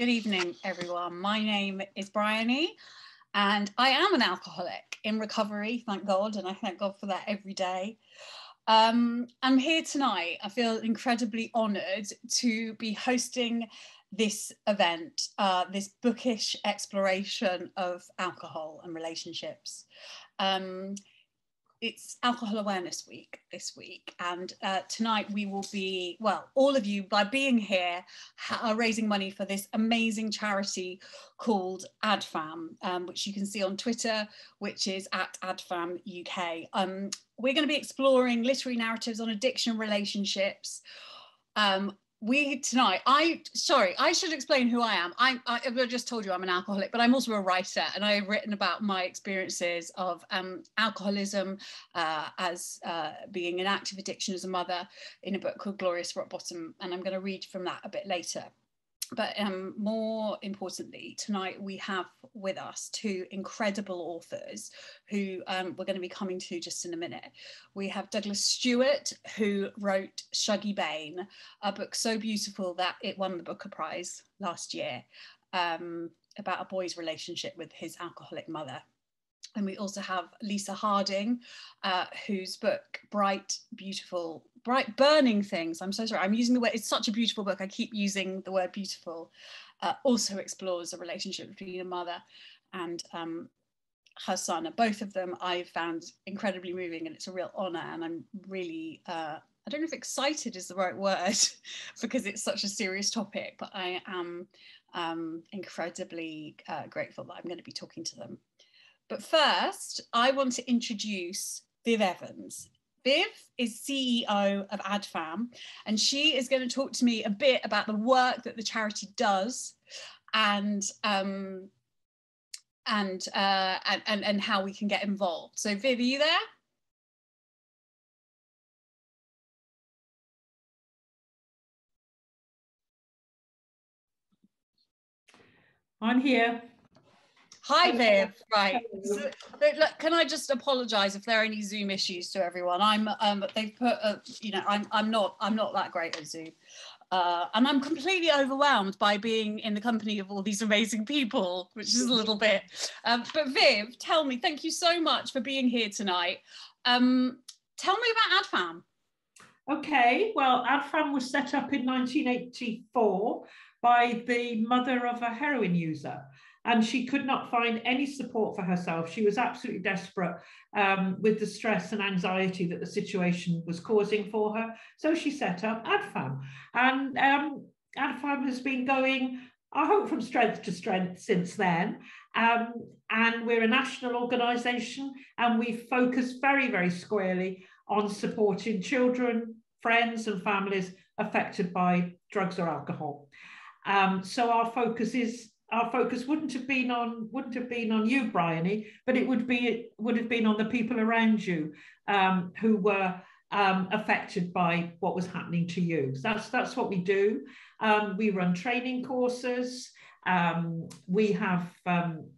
Good evening, everyone. My name is Bryony, and I am an alcoholic in recovery, thank God, and I thank God for that every day. Um, I'm here tonight. I feel incredibly honoured to be hosting this event, uh, this bookish exploration of alcohol and relationships. Um, it's Alcohol Awareness Week this week, and uh, tonight we will be, well, all of you, by being here, are raising money for this amazing charity called AdFam, um, which you can see on Twitter, which is at AdFam UK. Um, we're going to be exploring literary narratives on addiction relationships. Um, we tonight i sorry i should explain who i am. I, I, I just told you i'm an alcoholic but i'm also a writer and i've written about my experiences of um, alcoholism uh, as uh, being an active addiction as a mother in a book called glorious rock bottom and i'm going to read from that a bit later but um, more importantly, tonight we have with us two incredible authors who um, we're going to be coming to just in a minute. We have Douglas Stuart, who wrote Shuggie Bain, a book so beautiful that it won the Booker Prize last year um, about a boy's relationship with his alcoholic mother. And we also have Lisa Harding, uh, whose book, Bright, Beautiful, bright burning things. I'm so sorry i'm using the word it's such a beautiful book i keep using the word beautiful uh, also explores a relationship between a mother and um, her son. And both of them i found incredibly moving and it's a real honor and i'm really uh, i don't know if excited is the right word because it's such a serious topic but i am um, incredibly uh, grateful that i'm going to be talking to them but first i want to introduce viv evans Viv is CEO of AdFam, and she is going to talk to me a bit about the work that the charity does and um, and, uh, and, and, and how we can get involved. So Viv, are you there? I'm here. Hi, Viv. Right. So, look, can I just apologise if there are any Zoom issues to everyone? I'm. Um, they've put. A, you know, I'm. I'm not. I'm not that great at Zoom. Uh, and I'm completely overwhelmed by being in the company of all these amazing people, which is a little bit. Um, but Viv, tell me, thank you so much for being here tonight. Um, tell me about AdFam. Okay, well, AdFam was set up in 1984 by the mother of a heroin user and she could not find any support for herself. She was absolutely desperate um, with the stress and anxiety that the situation was causing for her. So she set up AdFam. And um, AdFam has been going, I hope, from strength to strength since then. Um, and we're a national organisation and we focus very, very squarely on supporting children, friends, and families affected by drugs or alcohol. Um, so our focus is our focus wouldn't have been on wouldn't have been on you, Bryony, but it would be would have been on the people around you um, who were um, affected by what was happening to you. So that's that's what we do. Um, we run training courses. Um, we have um,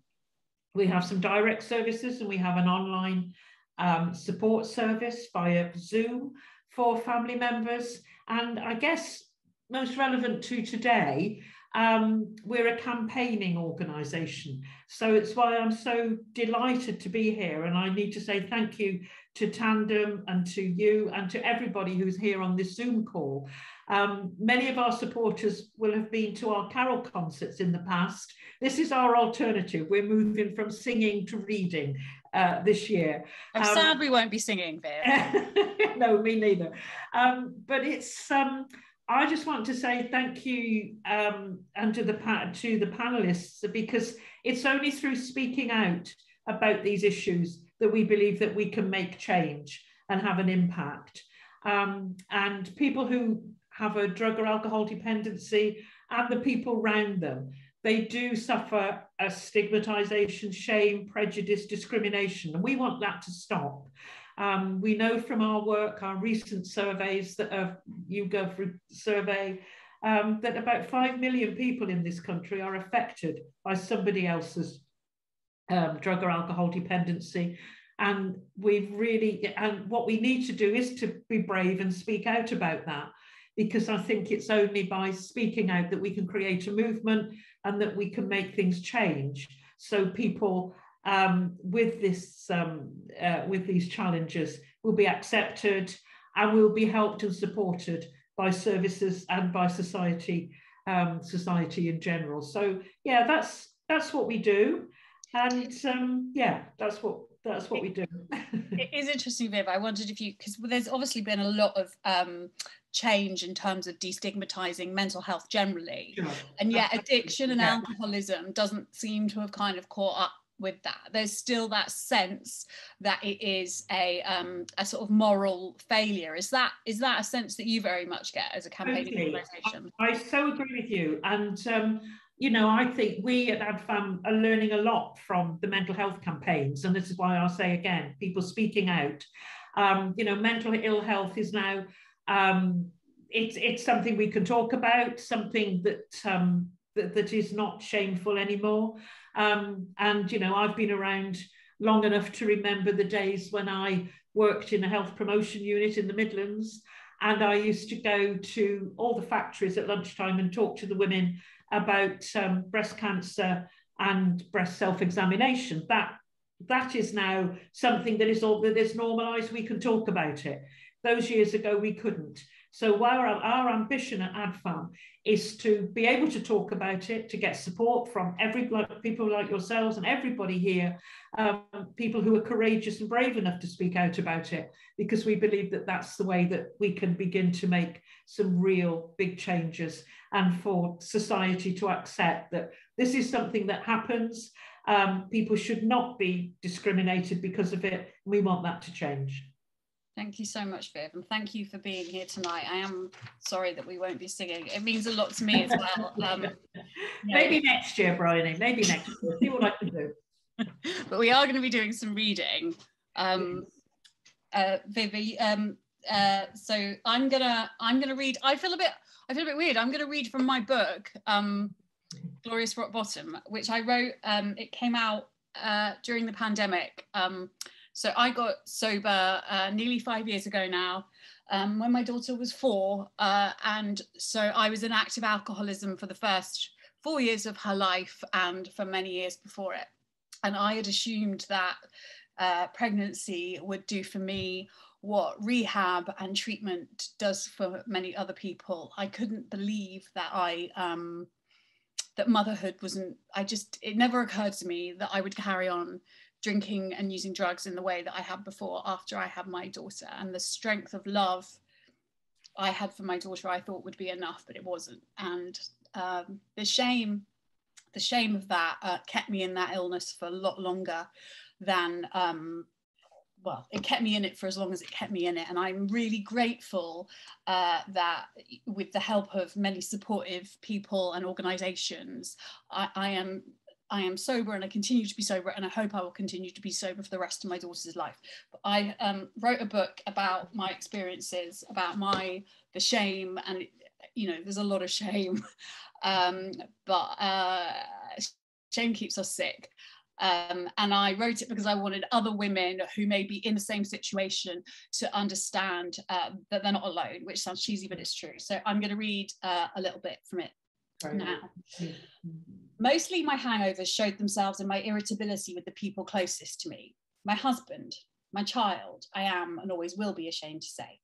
we have some direct services, and we have an online um, support service via Zoom for family members. And I guess most relevant to today um, we're a campaigning organisation. So it's why I'm so delighted to be here. And I need to say thank you to Tandem and to you and to everybody who's here on this Zoom call. Um, many of our supporters will have been to our carol concerts in the past. This is our alternative. We're moving from singing to reading uh, this year. I'm um, sad we won't be singing, Viv. no, me neither. Um, but it's um, I just want to say thank you um, and to the to the panelists because it's only through speaking out about these issues that we believe that we can make change and have an impact. Um, and people who have a drug or alcohol dependency and the people around them, they do suffer a stigmatization, shame, prejudice, discrimination, and we want that to stop. Um, we know from our work, our recent surveys that of YouGov survey, um, that about 5 million people in this country are affected by somebody else's um, drug or alcohol dependency. And we've really, and what we need to do is to be brave and speak out about that because I think it's only by speaking out that we can create a movement and that we can make things change. So people um, with this um, uh, with these challenges will be accepted and will be helped and supported by services and by society um, society in general. So yeah, that's that's what we do, and um, yeah, that's what that's what we do. it is interesting, Viv. I wondered if you, because there's obviously been a lot of um, change in terms of destigmatizing mental health generally, sure. and yet addiction and yeah. alcoholism doesn't seem to have kind of caught up with that. There's still that sense that it is a um, a sort of moral failure. Is that is that a sense that you very much get as a campaigning totally. organisation? I, I, so agree with you, and um, you know, I think we at AdFam are learning a lot from the mental health campaigns. And this is why I'll say again, people speaking out. Um, you know, mental ill health is now, um, it's, it's something we can talk about, something that, um, that, that is not shameful anymore. Um, and, you know, I've been around long enough to remember the days when I worked in a health promotion unit in the Midlands. And I used to go to all the factories at lunchtime and talk to the women about um, breast cancer and breast self-examination. That that is now something that is all that is normalized. We can talk about it. Those years ago we couldn't. So our, our ambition at AdFam is to be able to talk about it, to get support from every people like yourselves and everybody here, um, people who are courageous and brave enough to speak out about it, because we believe that that's the way that we can begin to make some real big changes and for society to accept that this is something that happens. Um, people should not be discriminated because of it. We want that to change. Thank you so much, Viv, and thank you for being here tonight. I am sorry that we won't be singing. It means a lot to me as well. Um, Maybe next year, Bryony. Maybe next year. See what I can do. but we are going to be doing some reading. Um, uh, Viv, um, uh, so I'm gonna I'm gonna read. I feel a bit I feel a bit weird. I'm gonna read from my book, um, Glorious Rock Bottom, which I wrote. Um, it came out uh, during the pandemic. Um, so I got sober uh, nearly five years ago now, um, when my daughter was four. Uh, and so I was in active alcoholism for the first four years of her life and for many years before it. And I had assumed that uh, pregnancy would do for me what rehab and treatment does for many other people. I couldn't believe that I um, that motherhood wasn't. I just it never occurred to me that I would carry on drinking and using drugs in the way that I had before after I had my daughter. And the strength of love I had for my daughter, I thought would be enough, but it wasn't. And um, the shame, the shame of that uh, kept me in that illness for a lot longer than, um, well, it kept me in it for as long as it kept me in it. And I'm really grateful uh, that with the help of many supportive people and organizations, I, I am I am sober and I continue to be sober and I hope I will continue to be sober for the rest of my daughter's life. But I um, wrote a book about my experiences, about my the shame, and you know, there's a lot of shame, um, but uh, shame keeps us sick. Um, and I wrote it because I wanted other women who may be in the same situation to understand uh, that they're not alone, which sounds cheesy, but it's true. So I'm going to read uh, a little bit from it now. Mm-hmm. Mostly my hangovers showed themselves in my irritability with the people closest to me my husband, my child, I am and always will be ashamed to say.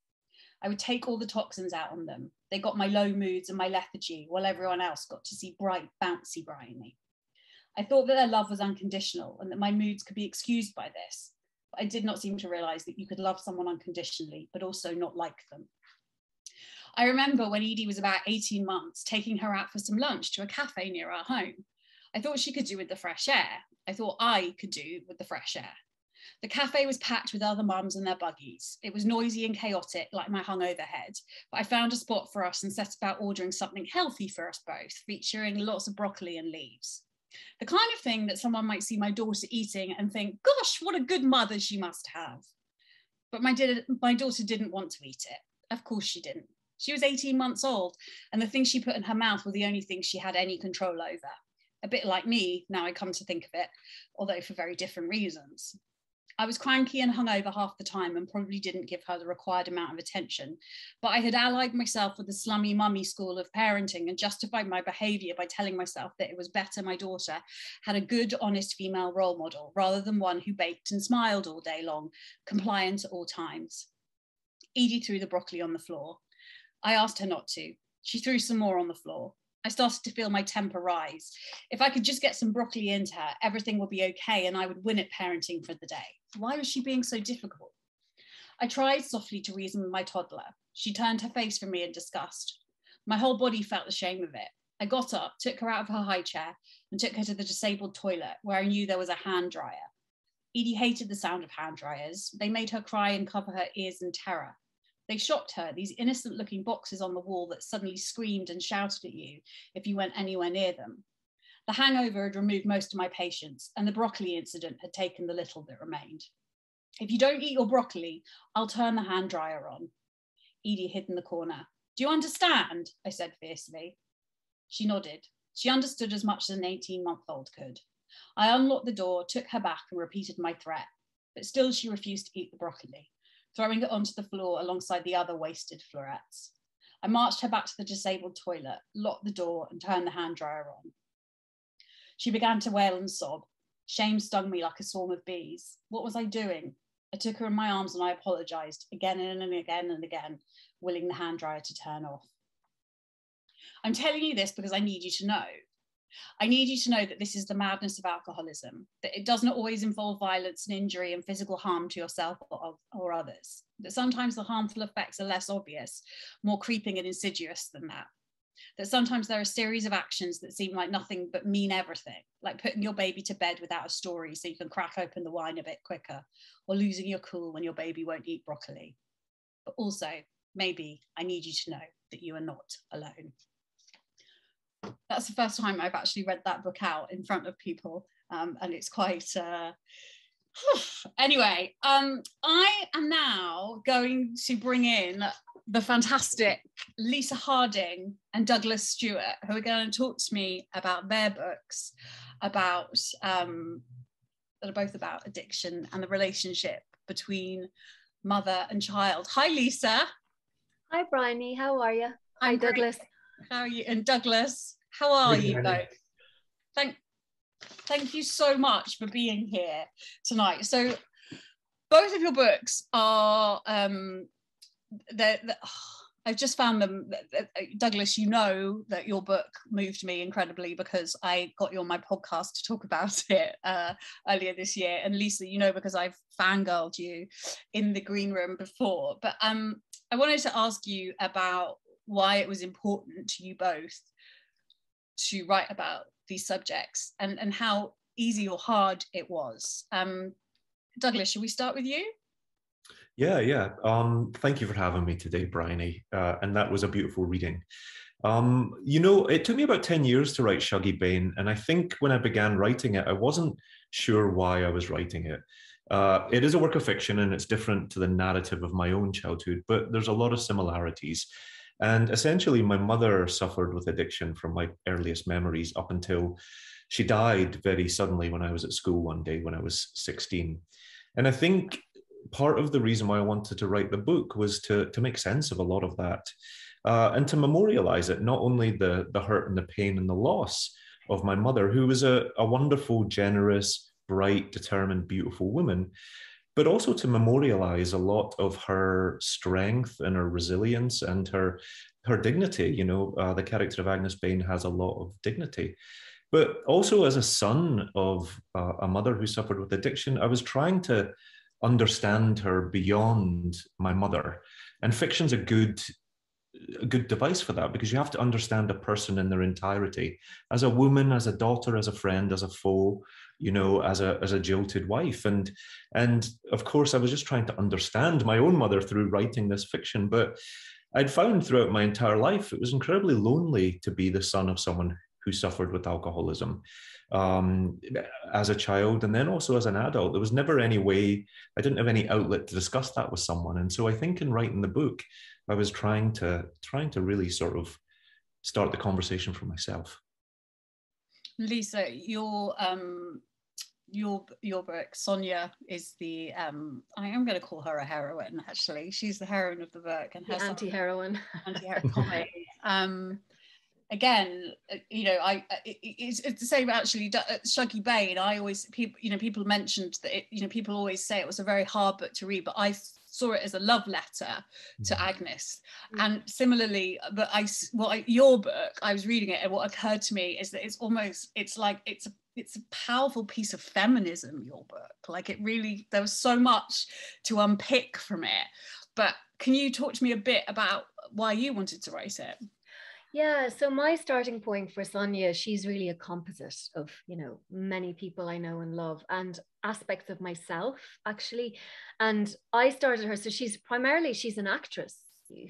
I would take all the toxins out on them. They got my low moods and my lethargy, while everyone else got to see bright, bouncy Bryony. I thought that their love was unconditional and that my moods could be excused by this. But I did not seem to realize that you could love someone unconditionally, but also not like them. I remember when Edie was about 18 months, taking her out for some lunch to a cafe near our home. I thought she could do with the fresh air. I thought I could do with the fresh air. The cafe was packed with other mums and their buggies. It was noisy and chaotic, like my hungover head, but I found a spot for us and set about ordering something healthy for us both, featuring lots of broccoli and leaves. The kind of thing that someone might see my daughter eating and think, gosh, what a good mother she must have. But my, my daughter didn't want to eat it. Of course she didn't. She was 18 months old, and the things she put in her mouth were the only things she had any control over. A bit like me, now I come to think of it, although for very different reasons. I was cranky and hungover half the time and probably didn't give her the required amount of attention. But I had allied myself with the slummy mummy school of parenting and justified my behaviour by telling myself that it was better my daughter had a good, honest female role model rather than one who baked and smiled all day long, compliant at all times. Edie threw the broccoli on the floor. I asked her not to. She threw some more on the floor. I started to feel my temper rise. If I could just get some broccoli into her, everything would be okay and I would win at parenting for the day. Why was she being so difficult? I tried softly to reason with my toddler. She turned her face from me in disgust. My whole body felt the shame of it. I got up, took her out of her high chair, and took her to the disabled toilet where I knew there was a hand dryer. Edie hated the sound of hand dryers. They made her cry and cover her ears in terror. They shocked her, these innocent looking boxes on the wall that suddenly screamed and shouted at you if you went anywhere near them. The hangover had removed most of my patience, and the broccoli incident had taken the little that remained. If you don't eat your broccoli, I'll turn the hand dryer on. Edie hid in the corner. Do you understand? I said fiercely. She nodded. She understood as much as an 18 month old could. I unlocked the door, took her back, and repeated my threat, but still she refused to eat the broccoli, throwing it onto the floor alongside the other wasted florets. I marched her back to the disabled toilet, locked the door, and turned the hand dryer on. She began to wail and sob. Shame stung me like a swarm of bees. What was I doing? I took her in my arms and I apologized again and again and again, willing the hand dryer to turn off. I'm telling you this because I need you to know. I need you to know that this is the madness of alcoholism, that it doesn't always involve violence and injury and physical harm to yourself or, or others, that sometimes the harmful effects are less obvious, more creeping and insidious than that that sometimes there are a series of actions that seem like nothing but mean everything, like putting your baby to bed without a story so you can crack open the wine a bit quicker, or losing your cool when your baby won't eat broccoli. But also, maybe I need you to know that you are not alone. That's the first time I've actually read that book out in front of people, um, and it's quite. Uh, anyway, um, I am now going to bring in the fantastic Lisa Harding and Douglas Stuart, who are going to talk to me about their books, about um, that are both about addiction and the relationship between mother and child. Hi, Lisa. Hi, Bryony. How are you? Hi, Douglas. Great. How are you? And Douglas, how are Good you both? Thank, thank you so much for being here tonight. So, both of your books are um, they're, they're oh, I've just found them, uh, Douglas. You know that your book moved me incredibly because I got you on my podcast to talk about it uh, earlier this year, and Lisa, you know because I've fangirled you in the green room before. But um, I wanted to ask you about why it was important to you both to write about these subjects and and how easy or hard it was. Um, Douglas, should we start with you? Yeah, yeah. Um, thank you for having me today, Bryony. Uh, and that was a beautiful reading. Um, you know, it took me about 10 years to write Shuggie Bain. And I think when I began writing it, I wasn't sure why I was writing it. Uh, it is a work of fiction and it's different to the narrative of my own childhood, but there's a lot of similarities. And essentially, my mother suffered with addiction from my earliest memories up until she died very suddenly when I was at school one day when I was 16. And I think part of the reason why I wanted to write the book was to, to make sense of a lot of that uh, and to memorialize it, not only the, the hurt and the pain and the loss of my mother, who was a, a wonderful, generous, bright, determined, beautiful woman, but also to memorialize a lot of her strength and her resilience and her her dignity. You know, uh, the character of Agnes Bain has a lot of dignity. But also, as a son of uh, a mother who suffered with addiction, I was trying to understand her beyond my mother. And fiction's a good a good device for that because you have to understand a person in their entirety as a woman as a daughter as a friend as a foe you know as a as a jilted wife and and of course i was just trying to understand my own mother through writing this fiction but i'd found throughout my entire life it was incredibly lonely to be the son of someone who suffered with alcoholism um, as a child and then also as an adult. There was never any way, I didn't have any outlet to discuss that with someone. And so I think in writing the book, I was trying to trying to really sort of start the conversation for myself. Lisa, your um, your your book, Sonia is the um, I am going to call her a heroine. Actually, she's the heroine of the book and her anti-heroine. Anti-heroine. um, again, you know, I it's, it's the same actually. Uh, Shuggie Bain. I always people, you know, people mentioned that it, you know, people always say it was a very hard book to read, but I saw it as a love letter to mm. Agnes. Mm. And similarly, but I what I, your book, I was reading it, and what occurred to me is that it's almost it's like it's a it's a powerful piece of feminism. Your book, like it really, there was so much to unpick from it. But can you talk to me a bit about why you wanted to write it? Yeah, so my starting point for Sonia, she's really a composite of, you know, many people I know and love and aspects of myself actually. And I started her, so she's primarily she's an actress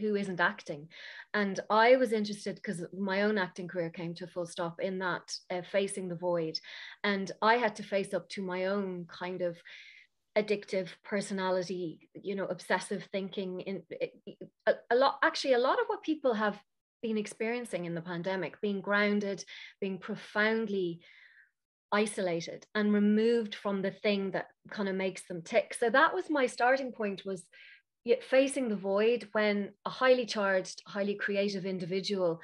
who isn't acting. And I was interested because my own acting career came to a full stop in that uh, facing the void. And I had to face up to my own kind of addictive personality you know obsessive thinking in a, a, lot actually a lot of what people have been experiencing in the pandemic, being grounded, being profoundly isolated and removed from the thing that kind of makes them tick. So that was my starting point was facing the void when a highly charged, highly creative individual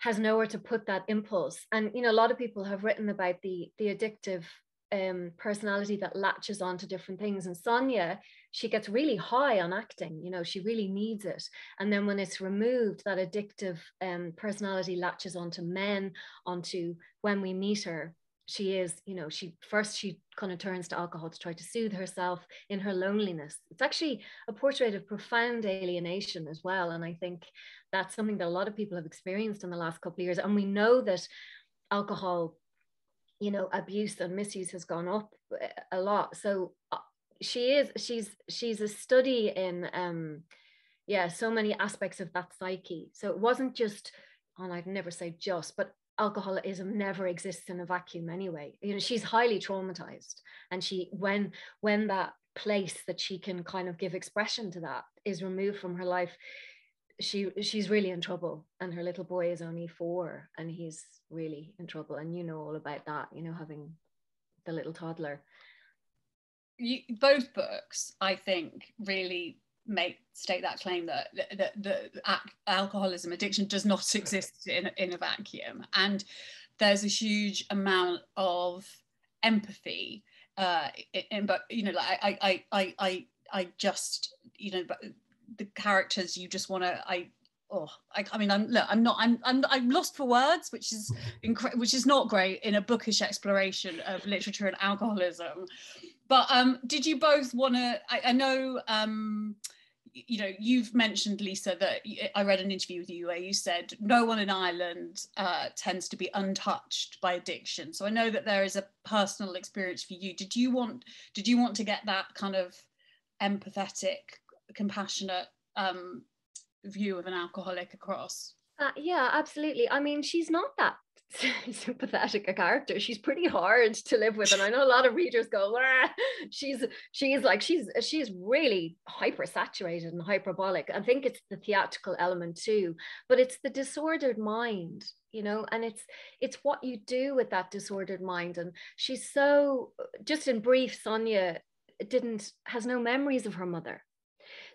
has nowhere to put that impulse. And you know, a lot of people have written about the the addictive um, personality that latches onto different things. And Sonia, she gets really high on acting, you know, she really needs it. And then when it's removed, that addictive um, personality latches onto men, onto when we meet her. She is, you know, she first she kind of turns to alcohol to try to soothe herself in her loneliness. It's actually a portrait of profound alienation as well. And I think that's something that a lot of people have experienced in the last couple of years. And we know that alcohol you know abuse and misuse has gone up eh, a lot so uh, she is she's she's a study in um yeah so many aspects of that psyche so it wasn't just and i'd never say just but alcoholism never exists in a vacuum anyway. You know she's highly traumatized and she when when that place that she can kind of give expression to that is removed from her life she she's really in trouble and her little boy is only four and he's really in trouble. And you know all about that you know having the little toddler. You, both books i think really make state that claim that that, that alcoholism addiction does not exist in, in a vacuum. And there's a huge amount of empathy uh in, but you know like I I I I I just you know but the characters you just want to I oh I, I, mean I'm look I'm not I'm, I'm I'm lost for words which is incre- which is not great in a bookish exploration of literature and alcoholism. But um did you both want to I, I, know um you know you've mentioned Lisa that I read an interview with you where you said no one in Ireland uh, tends to be untouched by addiction so I know that there is a personal experience for you did you want did you want to get that kind of empathetic compassionate um, view of an alcoholic across. Uh, yeah, absolutely. I mean, she's not that sympathetic a character. She's pretty hard to live with, and I know a lot of readers go, "She's she's like she's she's really hyper saturated and hyperbolic." I think it's the theatrical element too, but it's the disordered mind, you know, and it's it's what you do with that disordered mind. And she's so just in brief, Sonia didn't has no memories of her mother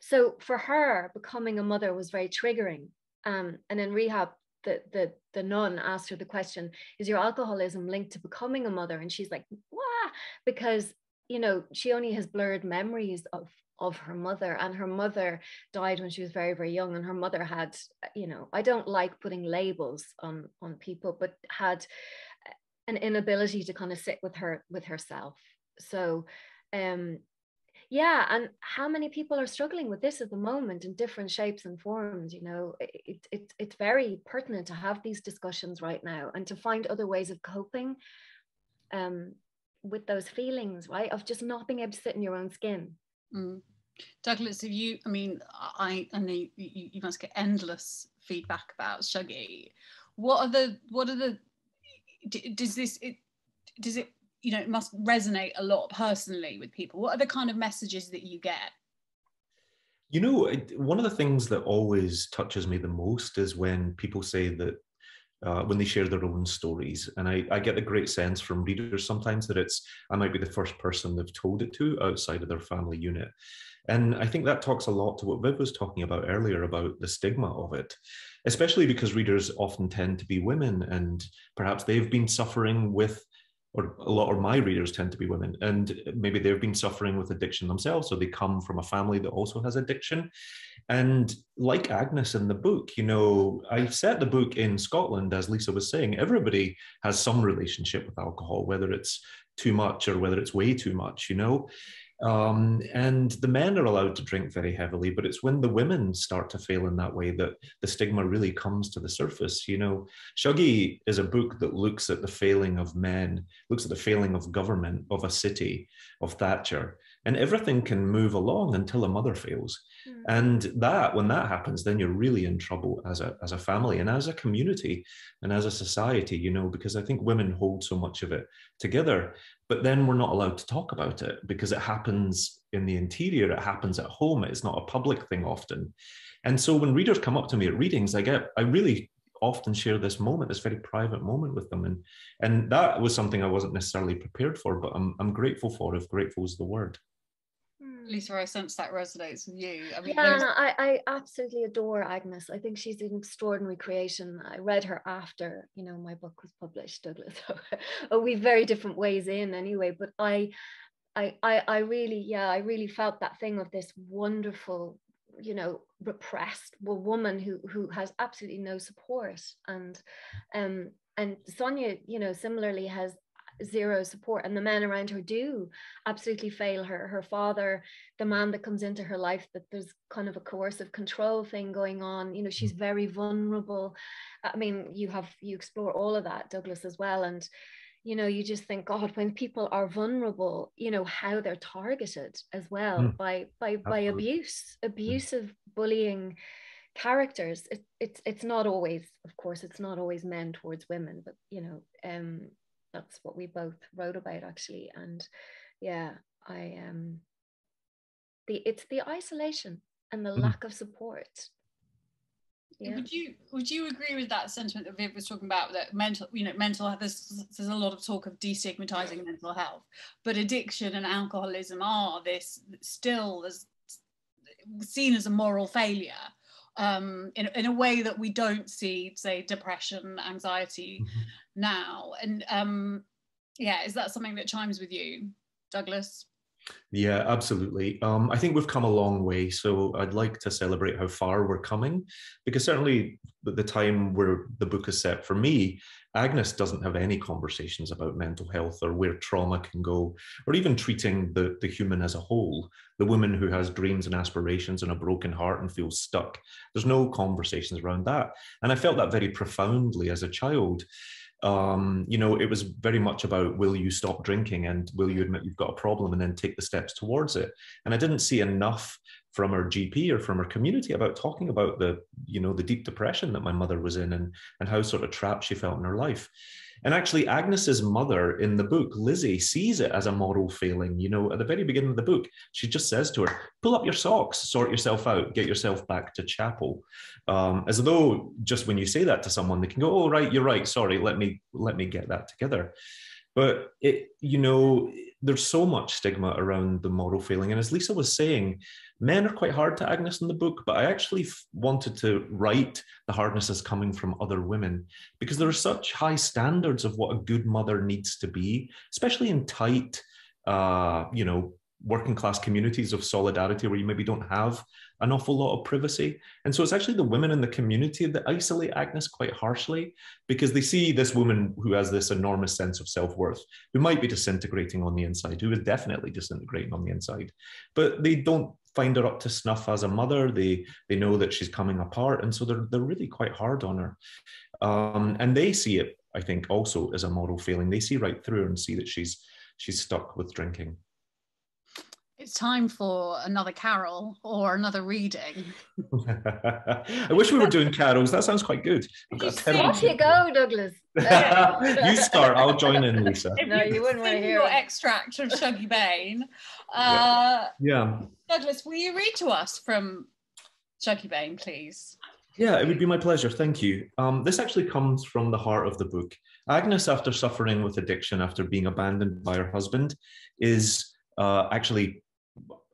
so for her, becoming a mother was very triggering. Um, and in rehab, the, the, the nun asked her the question, is your alcoholism linked to becoming a mother? And she's like, wah, because, you know, she only has blurred memories of, of her mother and her mother died when she was very, very young. And her mother had, you know, I don't like putting labels on, on people, but had an inability to kind of sit with her, with herself. So um, yeah and how many people are struggling with this at the moment in different shapes and forms you know? It, it, it's very pertinent to have these discussions right now and to find other ways of coping um, with those feelings right? Of just not being able to sit in your own skin. Mm. douglas if you i mean i i know you, you must get endless feedback about shuggie what are the what are the does this it does it you know it must resonate a lot personally with people what are the kind of messages that you get you know one of the things that always touches me the most is when people say that uh, when they share their own stories. And I, I get the great sense from readers sometimes that it's I might be the first person they've told it to outside of their family unit. And I think that talks a lot to what Viv was talking about earlier about the stigma of it, especially because readers often tend to be women and perhaps they've been suffering with or a lot of my readers tend to be women. And maybe they've been suffering with addiction themselves so they come from a family that also has addiction. And like agnes in the book you know i set the book in scotland as lisa was saying everybody has some relationship with alcohol whether it's too much or whether it's way too much you know um, and the men are allowed to drink very heavily, but it's when the women start to fail in that way that the stigma really comes to the surface. You know, Shuggie is a book that looks at the failing of men, looks at the failing of government, of a city, of Thatcher, and everything can move along until a mother fails. Mm. And that, when that happens, then you're really in trouble as a as a family and as a community and as a society. You know, because I think women hold so much of it together but then we're not allowed to talk about it because it happens in the interior it happens at home it's not a public thing often and so when readers come up to me at readings i get i really often share this moment this very private moment with them and and that was something i wasn't necessarily prepared for but i'm, I'm grateful for if grateful is the word Lisa, I sense that resonates with you. I mean, yeah, I, I absolutely adore Agnes. I think she's an extraordinary creation. I read her after, you know, my book was published, Douglas. oh, we very different ways in anyway. But I, I, I, I really, yeah, I really felt that thing of this wonderful, you know, repressed woman who who has absolutely no support, and um, and Sonia, you know, similarly has zero support and the men around her do absolutely fail her her father the man that comes into her life that there's kind of a coercive control thing going on you know she's very vulnerable i mean you have you explore all of that douglas as well and you know you just think god when people are vulnerable you know how they're targeted as well mm. by by Absolutely. by abuse hmm. abusive mm. bullying characters it, it's it's not always of course it's not always men towards women but you know um that's what we both wrote about actually and yeah i um the it's the isolation and the mm. lack of support yeah. Would you would you agree with that sentiment that Viv was talking about that mental you know mental health there's, there's a lot of talk of destigmatizing mental health but addiction and alcoholism are this still as seen as a moral failure um, in, in a way that we don't see, say, depression, anxiety mm-hmm. Now. And um, yeah, is that something that chimes with you, Douglas? Yeah, absolutely. Um, I think we've come a long way. So I'd like to celebrate how far we're coming, because certainly the time where the book is set for me, Agnes doesn't have any conversations about mental health or where trauma can go, or even treating the, the human as a whole, the woman who has dreams and aspirations and a broken heart and feels stuck. There's no conversations around that. And I felt that very profoundly as a child um, you know, it was very much about will you stop drinking and will you admit you've got a problem and then take the steps towards it. And I didn't see enough from our GP or from our community about talking about the, you know, the deep depression that my mother was in and and how sort of trapped she felt in her life. And actually, Agnes's mother in the book, Lizzie, sees it as a moral failing. You know, at the very beginning of the book, she just says to her, pull up your socks, sort yourself out, get yourself back to chapel. Um, as though just when you say that to someone, they can go, oh, right, you're right, sorry, let me let me get that together. But it, you know, there's so much stigma around the moral failing. And as Lisa was saying, men are quite hard to Agnes in the book, but I actually f- wanted to write the hardness as coming from other women because there are such high standards of what a good mother needs to be, especially in tight, uh, you know, working class communities of solidarity where you maybe don't have an awful lot of privacy. And so it's actually the women in the community that isolate Agnes quite harshly because they see this woman who has this enormous sense of self worth, who might be disintegrating on the inside, who is definitely disintegrating on the inside, but they don't find her up to snuff as a mother. They they know that she's coming apart, and so they're they're really quite hard on her. Um, and they see it, I think, also as a moral failing. They see right through her and see that she's she's stuck with drinking it's time for another carol or another reading. I wish we were doing carols. That sounds quite good. Off you go, Douglas. you start. I'll join in, Lisa. no, you wouldn't want to hear your it. extract of Shuggie Bain. Uh, yeah. Douglas, will you read to us from Shuggie Bain, please? Yeah, it would be my pleasure. Thank you. Um, this actually comes from the heart of the book. Agnes, after suffering with addiction after being abandoned by her husband, is uh, actually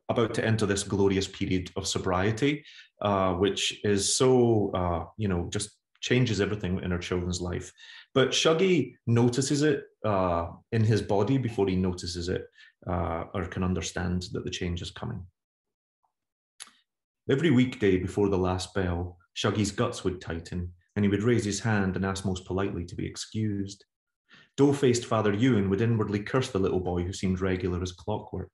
about to enter this glorious period of sobriety, uh, which is so, uh, you know, just changes everything in her children's life. But Shuggie notices it uh, in his body before he notices it uh, or can understand that the change is coming. Every weekday before the last bell, Shuggie's guts would tighten, and he would raise his hand and ask most politely to be excused. Dough faced Father Ewan would inwardly curse the little boy who seemed regular as clockwork.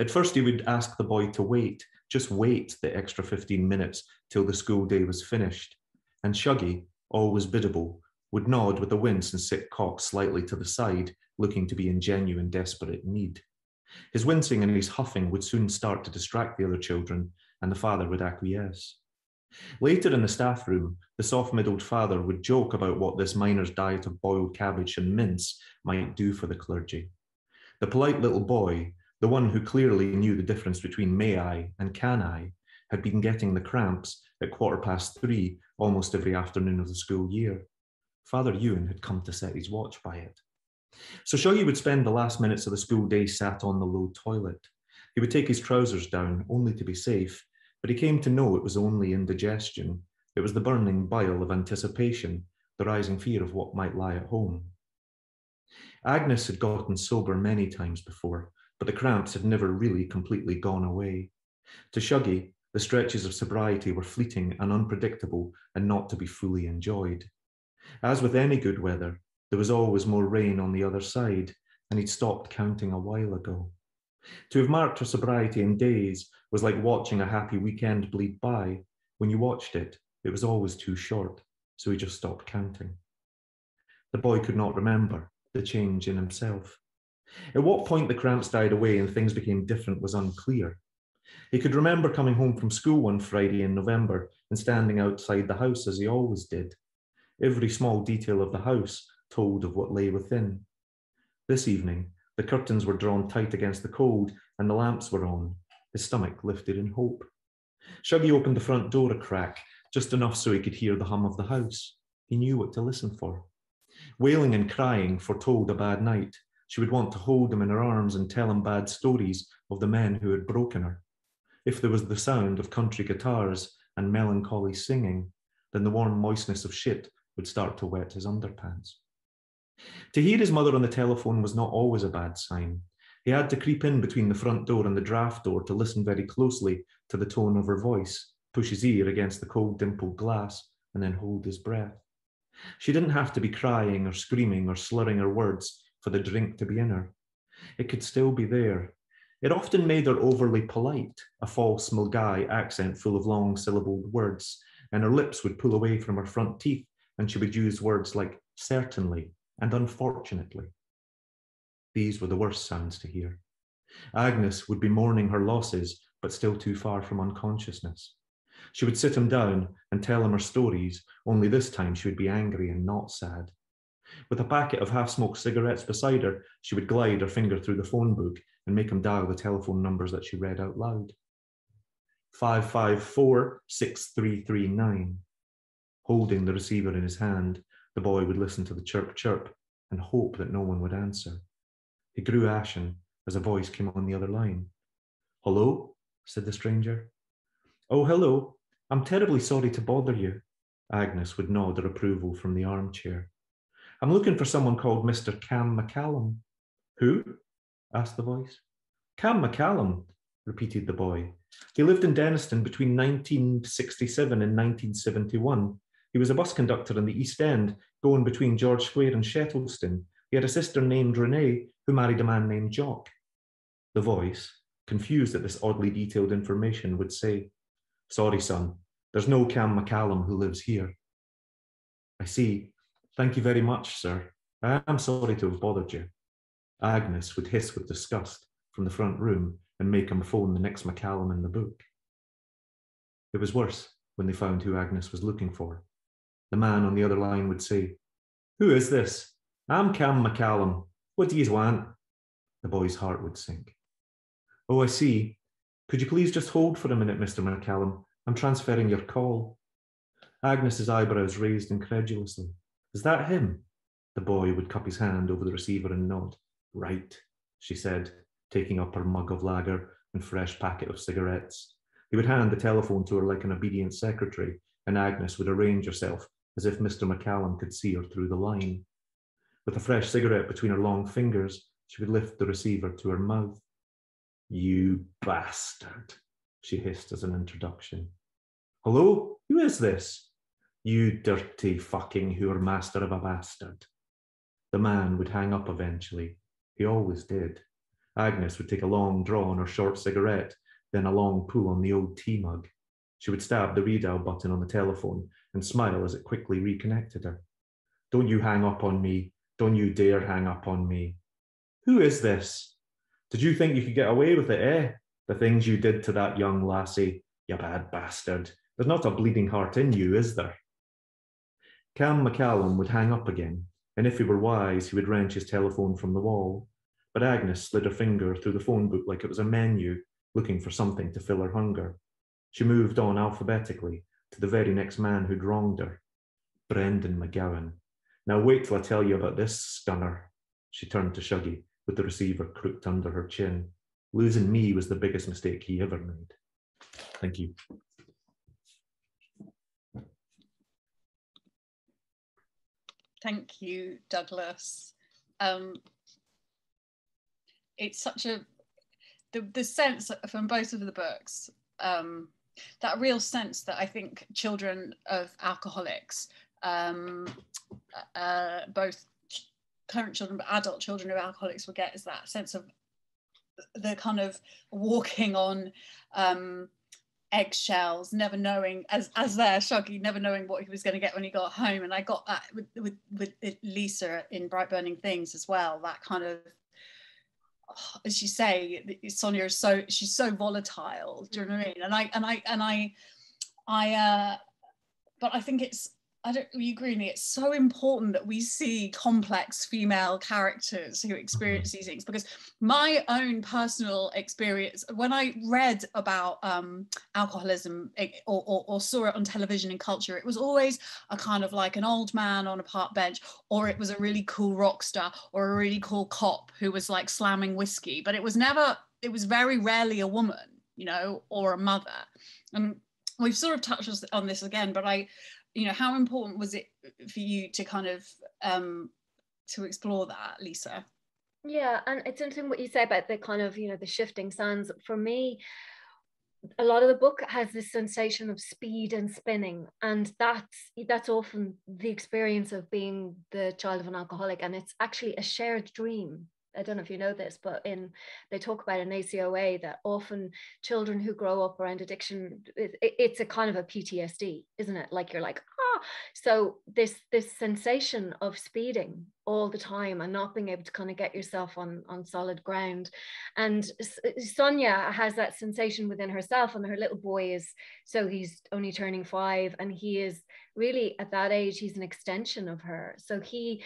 At first, he would ask the boy to wait, just wait the extra 15 minutes till the school day was finished. And Shuggie, always biddable, would nod with a wince and sit cocked slightly to the side, looking to be in genuine desperate need. His wincing and his huffing would soon start to distract the other children, and the father would acquiesce. Later in the staff room, the soft middled father would joke about what this miner's diet of boiled cabbage and mince might do for the clergy. The polite little boy, the one who clearly knew the difference between may I and can I, had been getting the cramps at quarter past three almost every afternoon of the school year. Father Ewan had come to set his watch by it. So Shuggie would spend the last minutes of the school day sat on the low toilet. He would take his trousers down, only to be safe, but he came to know it was only indigestion. It was the burning bile of anticipation, the rising fear of what might lie at home. Agnes had gotten sober many times before, but the cramps had never really completely gone away. To Shuggie, the stretches of sobriety were fleeting and unpredictable and not to be fully enjoyed. As with any good weather, there was always more rain on the other side, and he'd stopped counting a while ago. To have marked her sobriety in days was like watching a happy weekend bleed by. When you watched it, it was always too short, so he just stopped counting. The boy could not remember the change in himself. At what point the cramps died away and things became different was unclear. He could remember coming home from school one Friday in November and standing outside the house as he always did. Every small detail of the house told of what lay within. This evening, the curtains were drawn tight against the cold and the lamps were on. His stomach lifted in hope. Shuggie opened the front door a crack, just enough so he could hear the hum of the house. He knew what to listen for. Wailing and crying foretold a bad night, she would want to hold him in her arms and tell him bad stories of the men who had broken her. If there was the sound of country guitars and melancholy singing, then the warm moistness of shit would start to wet his underpants. To hear his mother on the telephone was not always a bad sign. He had to creep in between the front door and the draft door to listen very closely to the tone of her voice, push his ear against the cold dimpled glass, and then hold his breath. She didn't have to be crying or screaming or slurring her words for the drink to be in her. It could still be there. It often made her overly polite, a false Milngavie accent full of long syllabled words, and her lips would pull away from her front teeth, and she would use words like certainly and unfortunately. These were the worst sounds to hear. Agnes would be mourning her losses, but still too far from unconsciousness. She would sit him down and tell him her stories, only this time she would be angry and not sad. With a packet of half smoked cigarettes beside her, she would glide her finger through the phone book and make him dial the telephone numbers that she read out loud 554 6339. Holding the receiver in his hand, the boy would listen to the chirp chirp and hope that no one would answer. He grew ashen as a voice came on the other line. Hello? said the stranger. Oh, hello. I'm terribly sorry to bother you. Agnes would nod her approval from the armchair. I'm looking for someone called Mr. Cam McCallum. Who? asked the voice. Cam McCallum, repeated the boy. He lived in Dennistoun between 1967 and 1971. He was a bus conductor in the East End, going between George Square and Shettleston. He had a sister named Renee, who married a man named Jock. The voice, confused at this oddly detailed information, would say, Sorry, son, there's no Cam McCallum who lives here. I see, Thank you very much, sir. I am sorry to have bothered you. Agnes would hiss with disgust from the front room and make him phone the next McCallum in the book. It was worse when they found who Agnes was looking for. The man on the other line would say, Who is this? I'm Cam McCallum. What do you want? The boy's heart would sink. Oh, I see. Could you please just hold for a minute, Mr. McCallum? I'm transferring your call. Agnes's eyebrows raised incredulously. Is that him? The boy would cup his hand over the receiver and nod. Right, she said, taking up her mug of lager and fresh packet of cigarettes. He would hand the telephone to her like an obedient secretary, and Agnes would arrange herself as if Mr. McCallum could see her through the line. With a fresh cigarette between her long fingers, she would lift the receiver to her mouth. You bastard, she hissed as an introduction. Hello, who is this? You dirty fucking whore master of a bastard. The man would hang up eventually. He always did. Agnes would take a long draw on her short cigarette, then a long pull on the old tea mug. She would stab the redial button on the telephone and smile as it quickly reconnected her. Don't you hang up on me. Don't you dare hang up on me. Who is this? Did you think you could get away with it, eh? The things you did to that young lassie, you bad bastard. There's not a bleeding heart in you, is there? Cam McCallum would hang up again, and if he were wise, he would wrench his telephone from the wall. But Agnes slid her finger through the phone book like it was a menu, looking for something to fill her hunger. She moved on alphabetically to the very next man who'd wronged her, Brendan McGowan. Now wait till I tell you about this stunner. She turned to Shuggie with the receiver crooked under her chin. Losing me was the biggest mistake he ever made. Thank you. Thank you, Douglas. Um, it's such a the the sense from both of the books um, that real sense that I think children of alcoholics, um, uh, both current children but adult children of alcoholics will get is that sense of the kind of walking on um, eggshells, never knowing, as as there, Shuggie, never knowing what he was going to get when he got home. And I got that with, with, with Lisa in Bright Burning Things as well. That kind of, oh, as you say, Sonia is so she's so volatile. Do you know what I mean? And I and I and I, I, uh, but I think it's I don't you agree with me? It's so important that we see complex female characters who experience these things because my own personal experience, when I read about um, alcoholism eh, or, or, or, saw it on television and culture, it was always a kind of like an old man on a park bench, or it was a really cool rock star or a really cool cop who was like slamming whiskey, but it was never, it was very rarely a woman, you know, or a mother. And we've sort of touched on this again, but I you know how important was it for you to kind of um to explore that lisa? Yeah and it's interesting what you say about the kind of you know the shifting sands. For me a lot of the book has this sensation of speed and spinning and that's that's often the experience of being the child of an alcoholic and it's actually a shared dream I don't know if you know this, but in they talk about in ACOA that often children who grow up around addiction, it, it's a kind of a PTSD, isn't it? Like you're like ah. So this this sensation of speeding all the time and not being able to kind of get yourself on on solid ground, and Sonia has that sensation within herself, and her little boy is so he's only turning five, and he is really at that age he's an extension of her. So he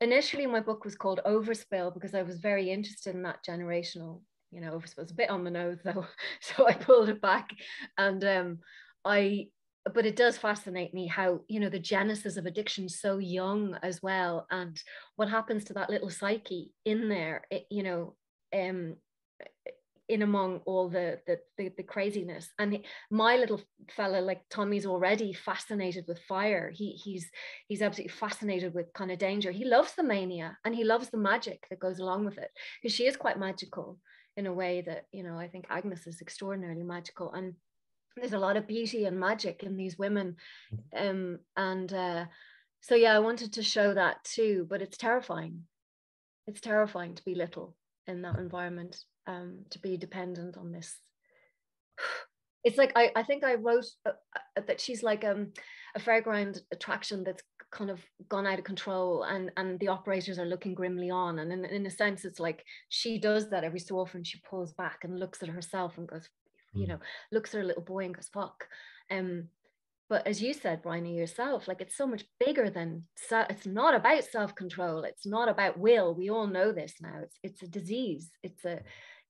initially my book was called Overspill because I was very interested in that generational, you know, Overspill. It's a bit on the nose though, so I pulled it back. And um, I, but it does fascinate me how you know the genesis of addiction so young as well, and what happens to that little psyche in there. It, you know, um, in among all the the, the, the craziness. And my little fella like tommy's already fascinated with fire. He he's he's absolutely fascinated with kind of danger. He loves the mania and he loves the magic that goes along with it because she is quite magical in a way that you know i think agnes is extraordinarily magical. And there's a lot of beauty and magic in these women. Um and uh so yeah i wanted to show that too but it's terrifying. It's terrifying to be little in that environment um, to be dependent on this. It's like I, I think I wrote uh, uh, that she's like um, a fairground attraction that's kind of gone out of control and and the operators are looking grimly on and in, in a sense it's like she does that every so often she pulls back and looks at herself and goes you hmm. know looks at her little boy and goes fuck um but as you said Bryony yourself like it's so much bigger than so it's not about self-control it's not about will we all know this now it's it's a disease it's a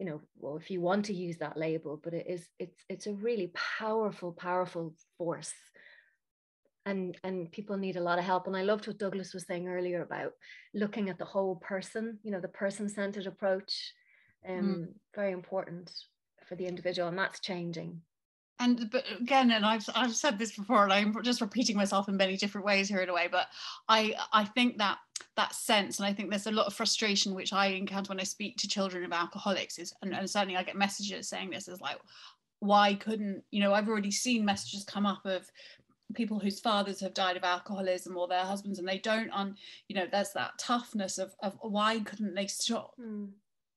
you know well if you want to use that label but it is it's it's a really powerful powerful force and and people need a lot of help and i loved what douglas was saying earlier about looking at the whole person you know the person-centered approach um mm. very important for the individual and that's changing and but again and I've, I've said this before and i'm just repeating myself in many different ways here in a way but i i think that that sense and i think there's a lot of frustration which i encounter when i speak to children of alcoholics is and, and certainly i get messages saying this is like why couldn't you know i've already seen messages come up of people whose fathers have died of alcoholism or their husbands and they don't on you know there's that toughness of, of why couldn't they stop mm.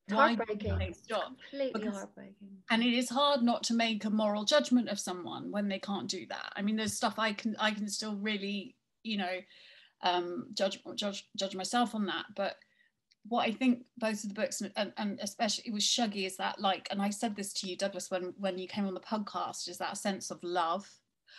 Why heartbreaking. they stop completely because, heartbreaking. and it is hard not to make a moral judgment of someone when they can't do that. I mean there's stuff i can i can still really you know um judge judge judge myself on that. But what I think both of the books and, and especially with Shuggie is that like, and I said this to you, Douglas, when when you came on the podcast, is that sense of love,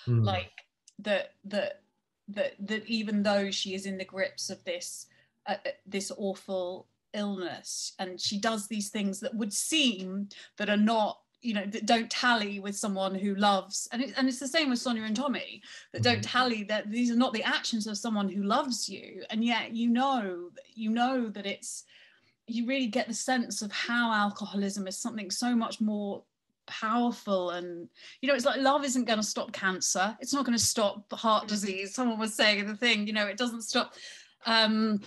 mm. like that that that that even though she is in the grips of this uh, uh, this awful illness and she does these things that would seem that are not you know that don't tally with someone who loves and, it, and it's the same with sonia and tommy that don't mm-hmm. tally that these are not the actions of someone who loves you and yet you know you know that it's you really get the sense of how alcoholism is something so much more powerful and you know it's like love isn't going to stop cancer. It's not going to stop heart disease. Someone was saying the thing you know it doesn't stop um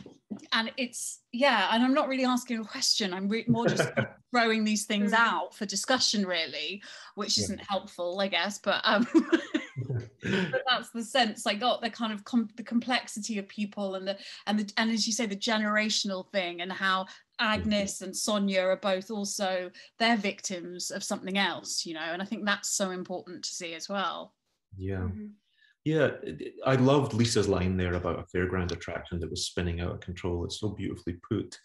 and it's yeah and i'm not really asking a question i'm re- more just throwing these things mm. out for discussion really which isn't helpful i guess but um but that's the sense I got the kind of com- the complexity of people and the and the and as you say the generational thing and how Agnes and Sonia are both also they're victims of something else, you know, and I think that's so important to see as well. Yeah. Mm-hmm. Yeah, I loved Lisa's line there about a fairground attraction that was spinning out of control. It's so beautifully put.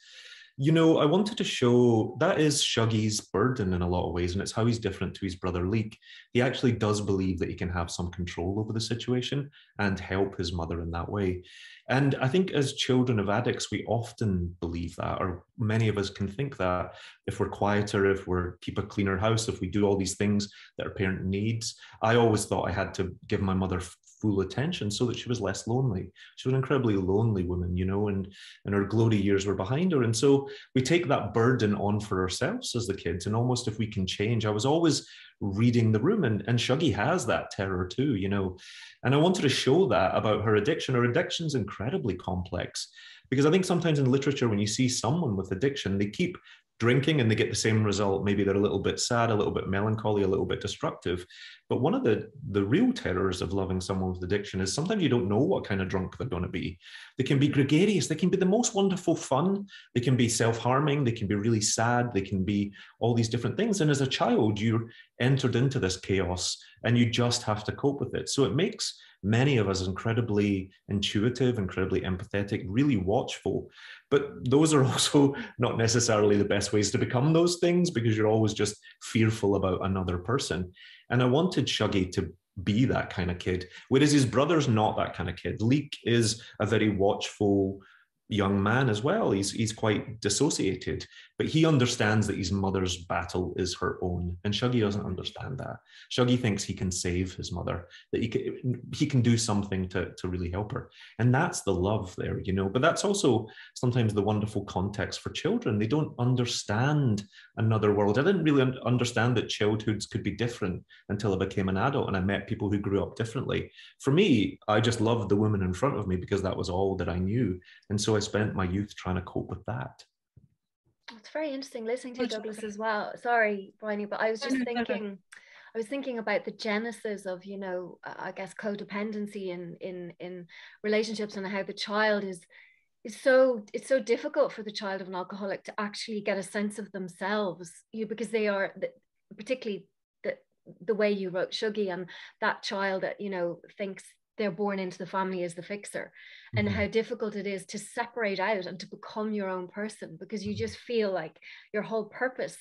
You know, I wanted to show that is Shuggie's burden in a lot of ways, and it's how he's different to his brother Leek. He actually does believe that he can have some control over the situation and help his mother in that way. And I think as children of addicts, we often believe that, or many of us can think that if we're quieter, if we keep a cleaner house, if we do all these things that our parent needs. I always thought I had to give my mother full attention so that she was less lonely. She was an incredibly lonely woman, you know, and, and her glory years were behind her. And so we take that burden on for ourselves as the kids. And almost if we can change, I was always reading the room and, and Shuggie has that terror too, you know. And I wanted to show that about her addiction. Her addiction's incredibly complex because I think sometimes in literature, when you see someone with addiction, they keep drinking and they get the same result. Maybe they're a little bit sad, a little bit melancholy, a little bit destructive. But one of the, the real terrors of loving someone with addiction is sometimes you don't know what kind of drunk they're going to be. They can be gregarious, they can be the most wonderful fun, they can be self harming, they can be really sad, they can be all these different things. And as a child, you're entered into this chaos and you just have to cope with it. So it makes many of us incredibly intuitive, incredibly empathetic, really watchful. But those are also not necessarily the best ways to become those things because you're always just fearful about another person. And I wanted Shuggie to be that kind of kid, whereas his brother's not that kind of kid. Leek is a very watchful, young man as well. He's he's quite dissociated, but he understands that his mother's battle is her own, and Shuggie doesn't understand that. Shuggie thinks he can save his mother, that he can he can do something to to really help her, and that's the love there, you know. But that's also sometimes the wonderful context for children. They don't understand another world. I didn't really understand that childhoods could be different until I became an adult and I met people who grew up differently. For me, I just loved the woman in front of me because that was all that I knew, and so I spent my youth trying to cope with that. It's very interesting listening to Douglas as well. Sorry, Bryony, but I was just thinking, I was thinking about the genesis of, you know, I guess codependency in in in relationships and how the child is is so it's so difficult for the child of an alcoholic to actually get a sense of themselves, you because they are particularly the the way you wrote Shuggie and that child that you know thinks they're born into the family as the fixer mm-hmm. and how difficult it is to separate out and to become your own person because you just feel like your whole purpose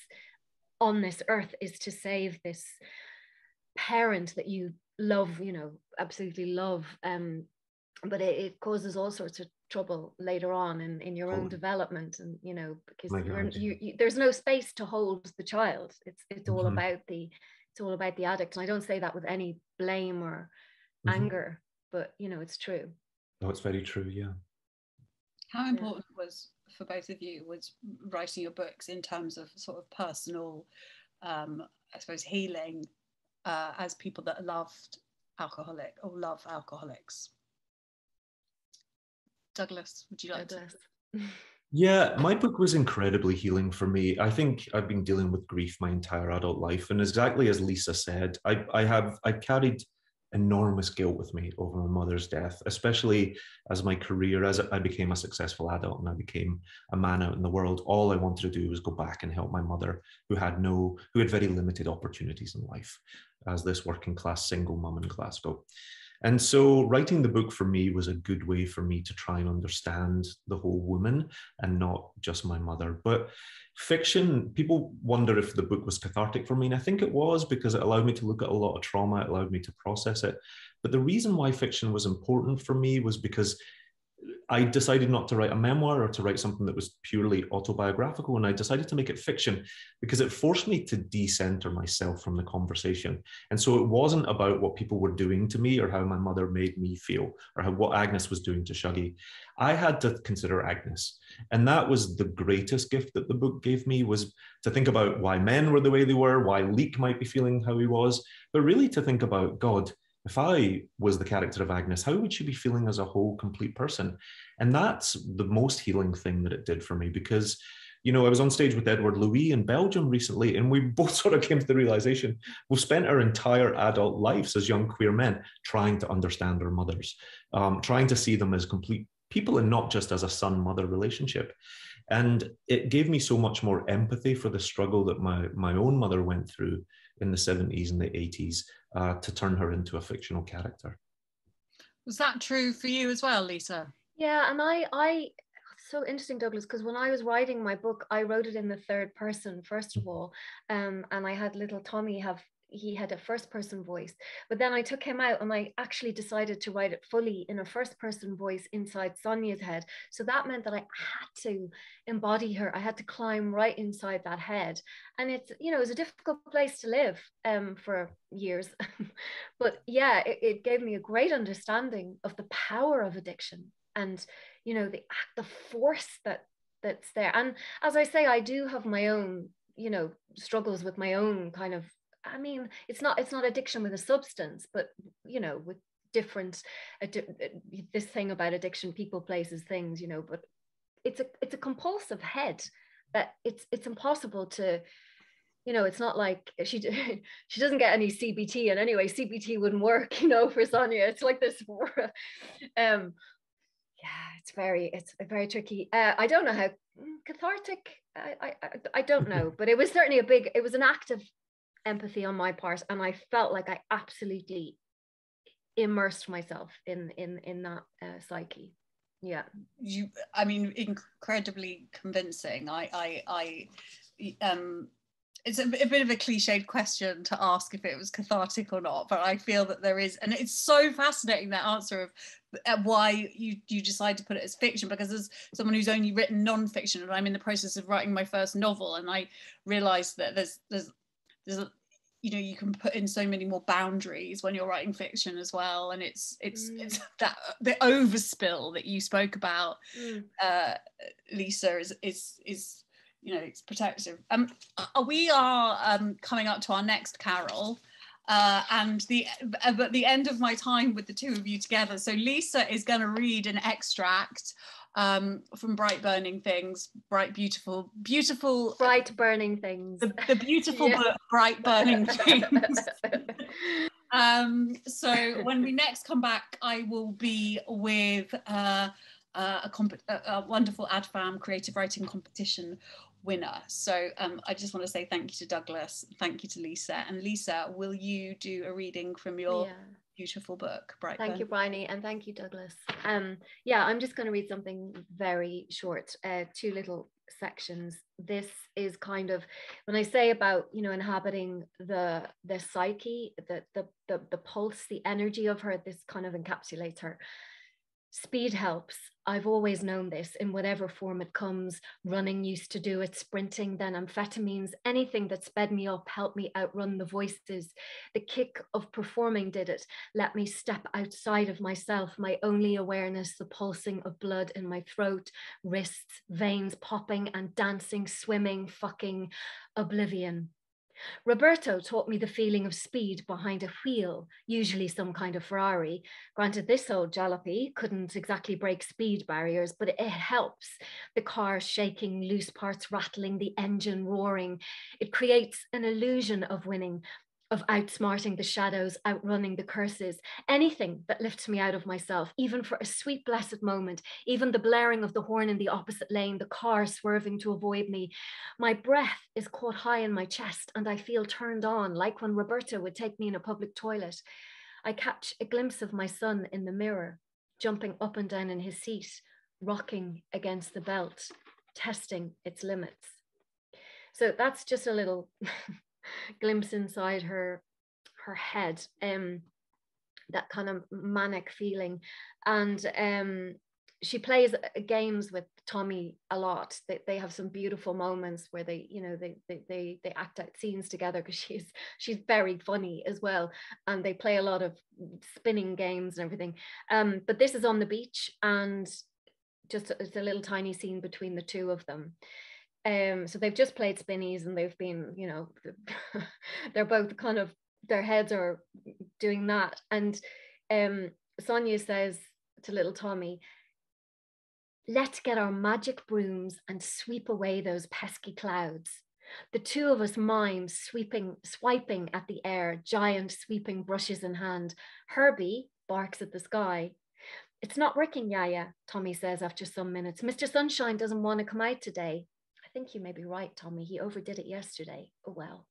on this earth is to save this parent that you love you know absolutely love um but it, it causes all sorts of trouble later on in, in your own development and you know because you, you, there's no space to hold the child. It's it's all mm-hmm. about the it's all about the addict. And i don't say that with any blame or mm-hmm. anger but you know it's true. Oh it's very true yeah. How important yeah. was for both of you was writing your books in terms of sort of personal um, i suppose healing uh, as people that loved alcoholic or love alcoholics douglas would you like douglas. to Yeah, my book was incredibly healing for me. I think I've been dealing with grief my entire adult life, and exactly as Lisa said, I, I have I carried enormous guilt with me over my mother's death, especially as my career, as I became a successful adult and I became a man out in the world. All I wanted to do was go back and help my mother, who had no, who had very limited opportunities in life, as this working class single mum in Glasgow. And so writing the book for me was a good way for me to try and understand the whole woman and not just my mother. But fiction, people wonder if the book was cathartic for me. And I think it was because it allowed me to look at a lot of trauma, it allowed me to process it. But the reason why fiction was important for me was because I decided not to write a memoir or to write something that was purely autobiographical. And I decided to make it fiction because it forced me to decenter myself from the conversation. And so it wasn't about what people were doing to me or how my mother made me feel or how, what Agnes was doing to Shuggie. I had to consider Agnes. And that was the greatest gift that the book gave me was to think about why men were the way they were, why Leek might be feeling how he was, but really to think about God if I was the character of Agnes, how would she be feeling as a whole, complete person? And that's the most healing thing that it did for me because, you know, I was on stage with Édouard Louis in Belgium recently, and we both sort of came to the realization we've spent our entire adult lives as young queer men trying to understand our mothers, um, trying to see them as complete people and not just as a son mother relationship. And it gave me so much more empathy for the struggle that my, my own mother went through in the 70s and the 80s uh, to turn her into a fictional character. Was that true for you as well, Lisa? Yeah, and I, I, so interesting, Douglas, because when I was writing my book, I wrote it in the third person first of mm-hmm. all, um, and I had little Tommy have he had a first person voice but then i took him out and i actually decided to write it fully in a first person voice inside sonia's head. So that meant that i had to embody her. I had to climb right inside that head. And it's you know it was a difficult place to live um, for years. But yeah it, it gave me a great understanding of the power of addiction and you know the the force that that's there. And as i say i do have my own you know struggles with my own kind of I mean, it's not it's not addiction with a substance, but you know, with different uh, this thing about addiction, people, places, things, you know. But it's a it's a compulsive head that it's it's impossible to you know, it's not like she she doesn't get any CBT, and anyway, CBT wouldn't work, you know, for Sonia. It's like this, um, yeah, it's very it's very tricky. Uh, I don't know how mm, cathartic. I, I I don't know, but it was certainly a big. It was an act of empathy on my part and i felt like i absolutely immersed myself in in in that uh, psyche yeah you i mean incredibly convincing i i i um it's a, a, bit of a cliched question to ask if it was cathartic or not, but I feel that there is, and it's so fascinating that answer of uh, why you you decide to put it as fiction. Because as someone who's only written non-fiction, and I'm in the process of writing my first novel, and I realised that there's there's there's a, you know you can put in so many more boundaries when you're writing fiction as well and it's it's mm. it's that the overspill that you spoke about mm. uh, lisa is is is you know it's protective um uh, we are um coming up to our next carol uh, and the uh, the end of my time with the two of you together so lisa is going to read an extract um, from Bright Burning Things, Bright Beautiful, Beautiful. Bright Burning Things. The, the beautiful yeah. book, Bright Burning Things. um, so when we next come back, I will be with uh, uh, a, comp- a, a wonderful AdFam creative writing competition winner. So um, I just want to say thank you to Douglas, thank you to Lisa. And Lisa, will you do a reading from your yeah beautiful book, Bright. Thank you, Bryony, and thank you, Douglas. Um, yeah, I'm just going to read something very short, uh, two little sections. This is kind of when I say about you know inhabiting the the psyche, the the the, the pulse, the energy of her. This kind of encapsulates her. Speed helps. I've always known this in whatever form it comes. Running used to do it, sprinting, then amphetamines, anything that sped me up helped me outrun the voices. The kick of performing did it, let me step outside of myself, my only awareness, the pulsing of blood in my throat, wrists, veins popping and dancing, swimming, fucking oblivion. Roberto taught me the feeling of speed behind a wheel, usually some kind of Ferrari. Granted, this old jalopy couldn't exactly break speed barriers, but it helps. The car shaking, loose parts rattling, the engine roaring. It creates an illusion of winning, of outsmarting the shadows, outrunning the curses, anything that lifts me out of myself, even for a sweet, blessed moment, even the blaring of the horn in the opposite lane, the car swerving to avoid me. My breath is caught high in my chest and I feel turned on, like when Roberto would take me in a public toilet. I catch a glimpse of my son in the mirror, jumping up and down in his seat, rocking against the belt, testing its limits. So that's just a little glimpse inside her her head um that kind of manic feeling and um she plays games with Tommy a lot. They, they have some beautiful moments where they, you know, they they they, they act out scenes together because she's she's very funny as well, and they play a lot of spinning games and everything. Um, but this is on the beach, and just it's a little tiny scene between the two of them. Um, so they've just played spinnies and they've been, you know, they're both kind of their heads are doing that. And um, Sonia says to little Tommy, let's get our magic brooms and sweep away those pesky clouds. The two of us mime sweeping, swiping at the air, giant sweeping brushes in hand. Herbie barks at the sky. It's not working, Yaya, Tommy says after some minutes. Mr. Sunshine doesn't want to come out today think you may be right, Tommy. He overdid it yesterday. Oh well.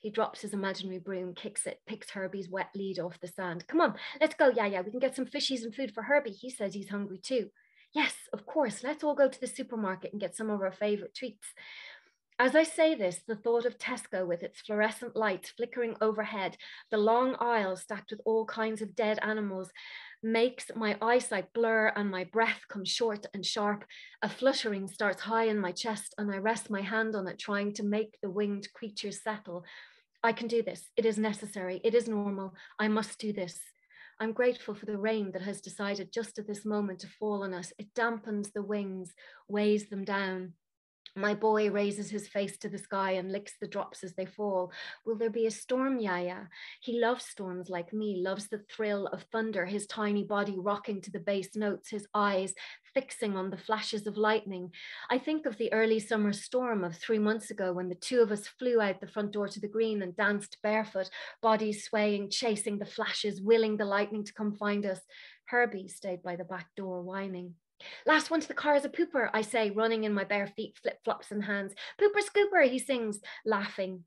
He drops his imaginary broom, kicks it, picks Herbie's wet lead off the sand. Come on, let's go, yeah, yeah. We can get some fishies and food for Herbie. He says he's hungry too. Yes, of course. Let's all go to the supermarket and get some of our favorite treats. As I say this, the thought of Tesco with its fluorescent lights flickering overhead, the long aisles stacked with all kinds of dead animals, makes my eyesight blur and my breath come short and sharp. A fluttering starts high in my chest, and I rest my hand on it, trying to make the winged creatures settle. I can do this. It is necessary. It is normal. I must do this. I'm grateful for the rain that has decided just at this moment to fall on us. It dampens the wings, weighs them down. My boy raises his face to the sky and licks the drops as they fall. Will there be a storm, Yaya? He loves storms like me, loves the thrill of thunder, his tiny body rocking to the bass notes, his eyes fixing on the flashes of lightning. I think of the early summer storm of three months ago when the two of us flew out the front door to the green and danced barefoot, bodies swaying, chasing the flashes, willing the lightning to come find us. Herbie stayed by the back door, whining. Last one to the car is a pooper, I say, running in my bare feet, flip flops in hands. Pooper scooper, he sings, laughing.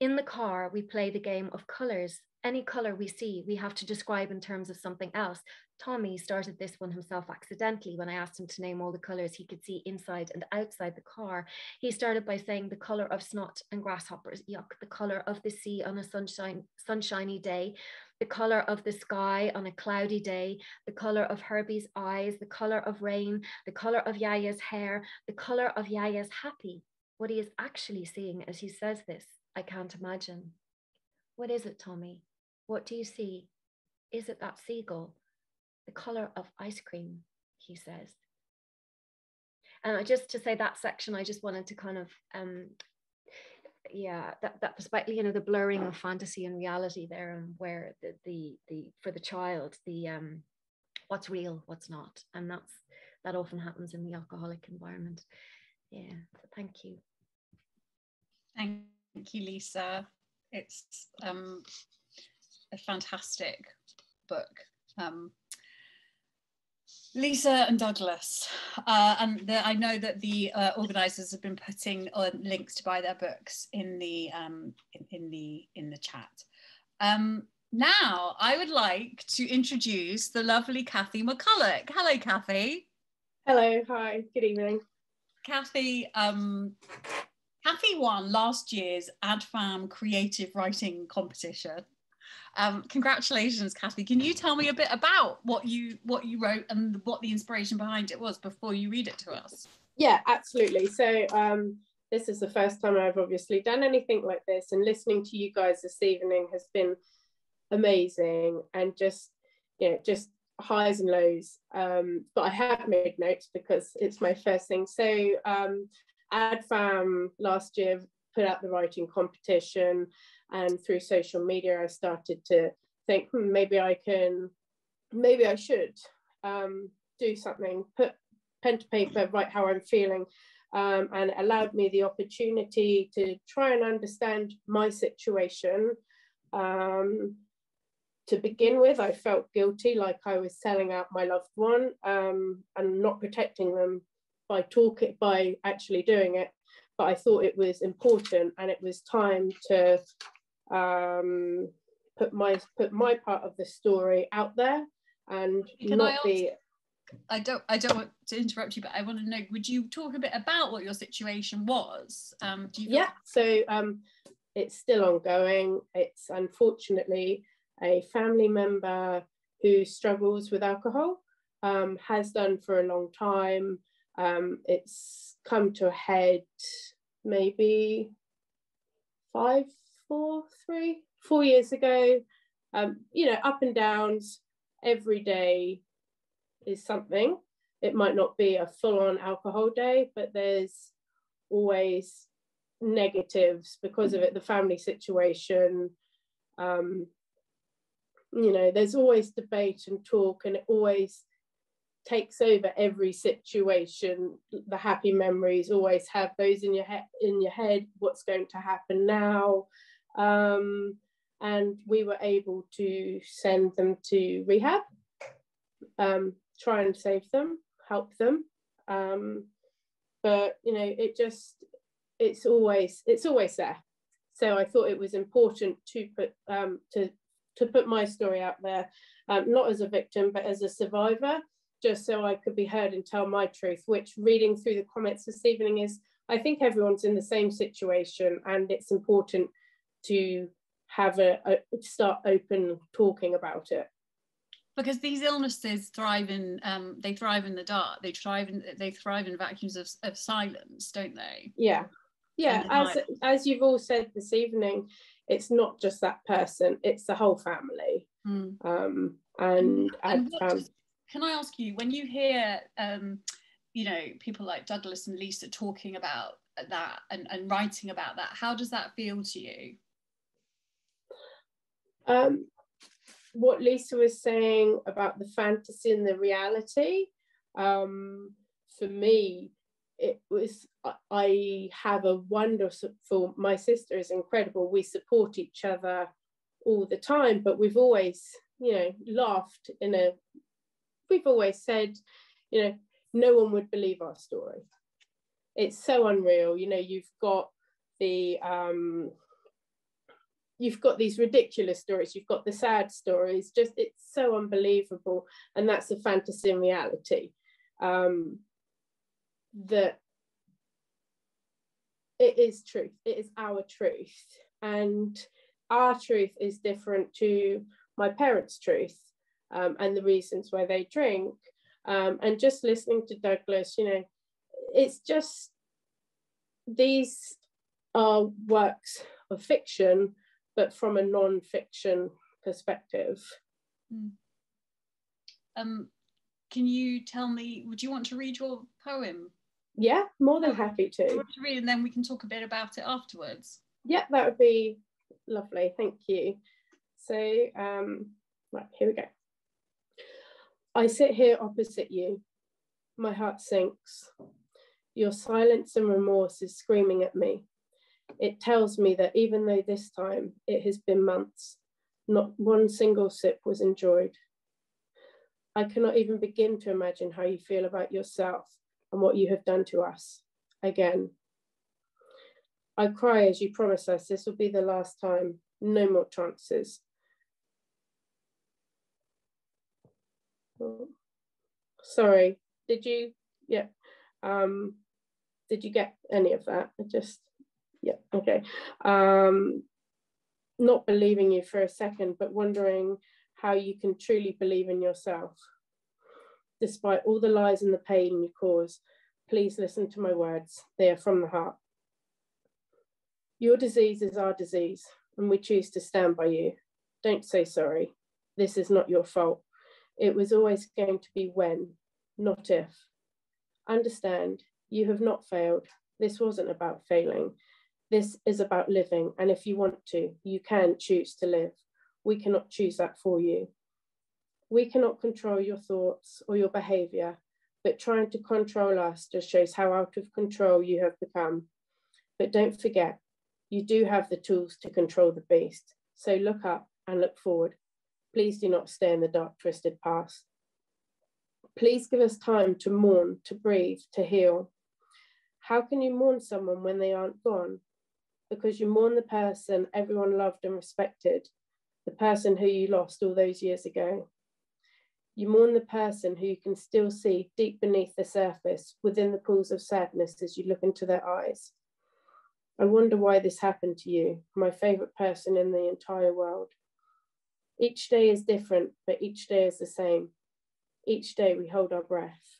In the car, we play the game of colours. Any colour we see, we have to describe in terms of something else. Tommy started this one himself accidentally when I asked him to name all the colours he could see inside and outside the car. He started by saying the colour of snot and grasshoppers, yuck, the colour of the sea on a sunshine, sunshiny day, the color of the sky on a cloudy day, the color of Herbie's eyes, the color of rain, the color of Yaya's hair, the color of Yaya's happy. What he is actually seeing as he says this, I can't imagine. What is it, Tommy? What do you see? Is it that seagull? The color of ice cream, he says. And I just to say that section, I just wanted to kind of um, yeah that, that perspective you know the blurring of fantasy and reality there and where the the, the for the child the um what's real what's not. And that's that often happens in the alcoholic environment. Yeah so thank you. Thank you lisa. It's um a fantastic book. Um Lisa and Douglas, uh, and the, I know that the uh, organisers have been putting uh, links to buy their books in the um, in, in, the in the chat. Um, now, I would like to introduce the lovely Kathy McCulloch. Hello, Kathy. Hello. Hi. Good evening. Kathy. Um, Kathy won last year's AdFam Creative Writing Competition. Um, congratulations, Kathy. Can you tell me a bit about what you what you wrote and what the inspiration behind it was before you read it to us? Yeah, absolutely. So um, this is the first time I've obviously done anything like this, and listening to you guys this evening has been amazing and just you know just highs and lows. Um, but I have made notes because it's my first thing. So um, AdFam last year put out the writing competition, and through social media, I started to think hmm, maybe I can, maybe I should um, do something, put pen to paper, write how I'm feeling. Um, and allowed me the opportunity to try and understand my situation um, to begin with, I felt guilty, like I was selling out my loved one um, and not protecting them by talking, by actually doing it. But I thought it was important, and it was time to um, put my put my part of the story out there and Can not I be. I don't. I don't want to interrupt you, but I want to know. Would you talk a bit about what your situation was? Um, do you yeah. So um, it's still ongoing. It's unfortunately a family member who struggles with alcohol, um, has done for a long time. Um, it's come to a head maybe five, four, three, four years ago. Um, you know, up and downs every day is something. It might not be a full on alcohol day, but there's always negatives because of it the family situation um, you know there's always debate and talk and it always takes over every situation the happy memories always have those in your head in your head what's going to happen now um, and we were able to send them to rehab um, try and save them help them. Um, but you know it just it's always it's always there. So i thought it was important to put um, to to put my story out there, um, not as a victim, but as a survivor, just so I could be heard and tell my truth, which reading through the comments this evening is, I think everyone's in the same situation and it's important to have a, a start open talking about it. Because these illnesses thrive in um, they thrive in the dark. They thrive in they thrive in vacuums of, of silence don't they? Yeah. Yeah as as you've all said this evening it's not just that person it's the whole family. Mm. um, and, and does, can i ask you when you hear um, you know people like douglas and lisa talking about that and, and writing about that how does that feel to you um, what lisa was saying about the fantasy and the reality um, for me it was I have a wonderful my sister is incredible. We support each other all the time but we've always you know laughed in a we've always said you know no one would believe our story. It's so unreal. You know you've got the um you've got these ridiculous stories you've got the sad stories just it's so unbelievable and that's a fantasy and reality um that it is truth, it is our truth. And our truth is different to my parents' truth um, and the reasons why they drink. Um, and just listening to Douglas, you know, it's just these are works of fiction, but from a non fiction perspective. Mm. Um, can you tell me, would you want to read your poem? Yeah, more than happy to. to read and then we can talk a bit about it afterwards. Yeah, that would be lovely. Thank you. So, um, right, here we go. I sit here opposite you. My heart sinks. Your silence and remorse is screaming at me. It tells me that even though this time it has been months, not one single sip was enjoyed. I cannot even begin to imagine how you feel about yourself and what you have done to us. Again, I cry as you promise us this will be the last time, no more chances. Oh, sorry, did you? Yeah. Um, did you get any of that? I just, yeah, okay. Um, not believing you for a second, but wondering how you can truly believe in yourself. Despite all the lies and the pain you cause, please listen to my words. They are from the heart. Your disease is our disease, and we choose to stand by you. Don't say sorry. This is not your fault. It was always going to be when, not if. Understand, you have not failed. This wasn't about failing. This is about living. And if you want to, you can choose to live. We cannot choose that for you. We cannot control your thoughts or your behavior, but trying to control us just shows how out of control you have become. But don't forget, you do have the tools to control the beast. So look up and look forward. Please do not stay in the dark, twisted past. Please give us time to mourn, to breathe, to heal. How can you mourn someone when they aren't gone? Because you mourn the person everyone loved and respected, the person who you lost all those years ago. You mourn the person who you can still see deep beneath the surface, within the pools of sadness as you look into their eyes. I wonder why this happened to you, my favourite person in the entire world. Each day is different, but each day is the same. Each day we hold our breath.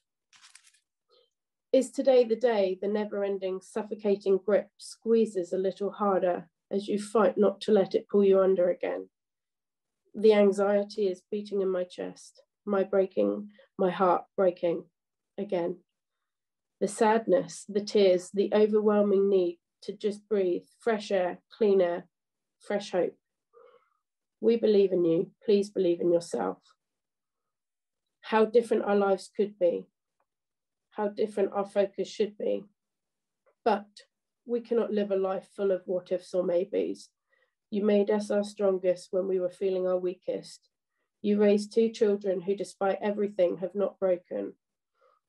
Is today the day the never ending suffocating grip squeezes a little harder as you fight not to let it pull you under again? The anxiety is beating in my chest, my breaking, my heart breaking again. The sadness, the tears, the overwhelming need to just breathe fresh air, clean air, fresh hope. We believe in you. Please believe in yourself. How different our lives could be, how different our focus should be. But we cannot live a life full of what ifs or maybes. You made us our strongest when we were feeling our weakest. You raised two children who, despite everything, have not broken.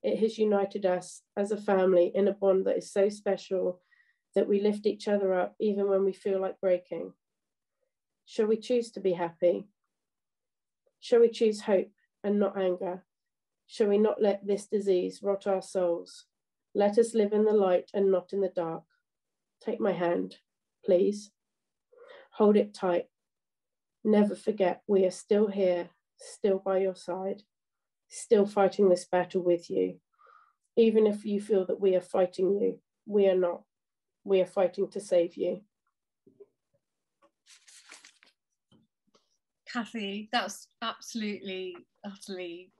It has united us as a family in a bond that is so special that we lift each other up even when we feel like breaking? Shall we choose to be happy? Shall we choose hope and not anger? Shall we not let this disease rot our souls? Let us live in the light and not in the dark. Take my hand, please. Hold it tight. Never forget we are still here, still by your side, still fighting this battle with you. Even if you feel that we are fighting you, we are not we are fighting to save you. Kathy, that's absolutely, utterly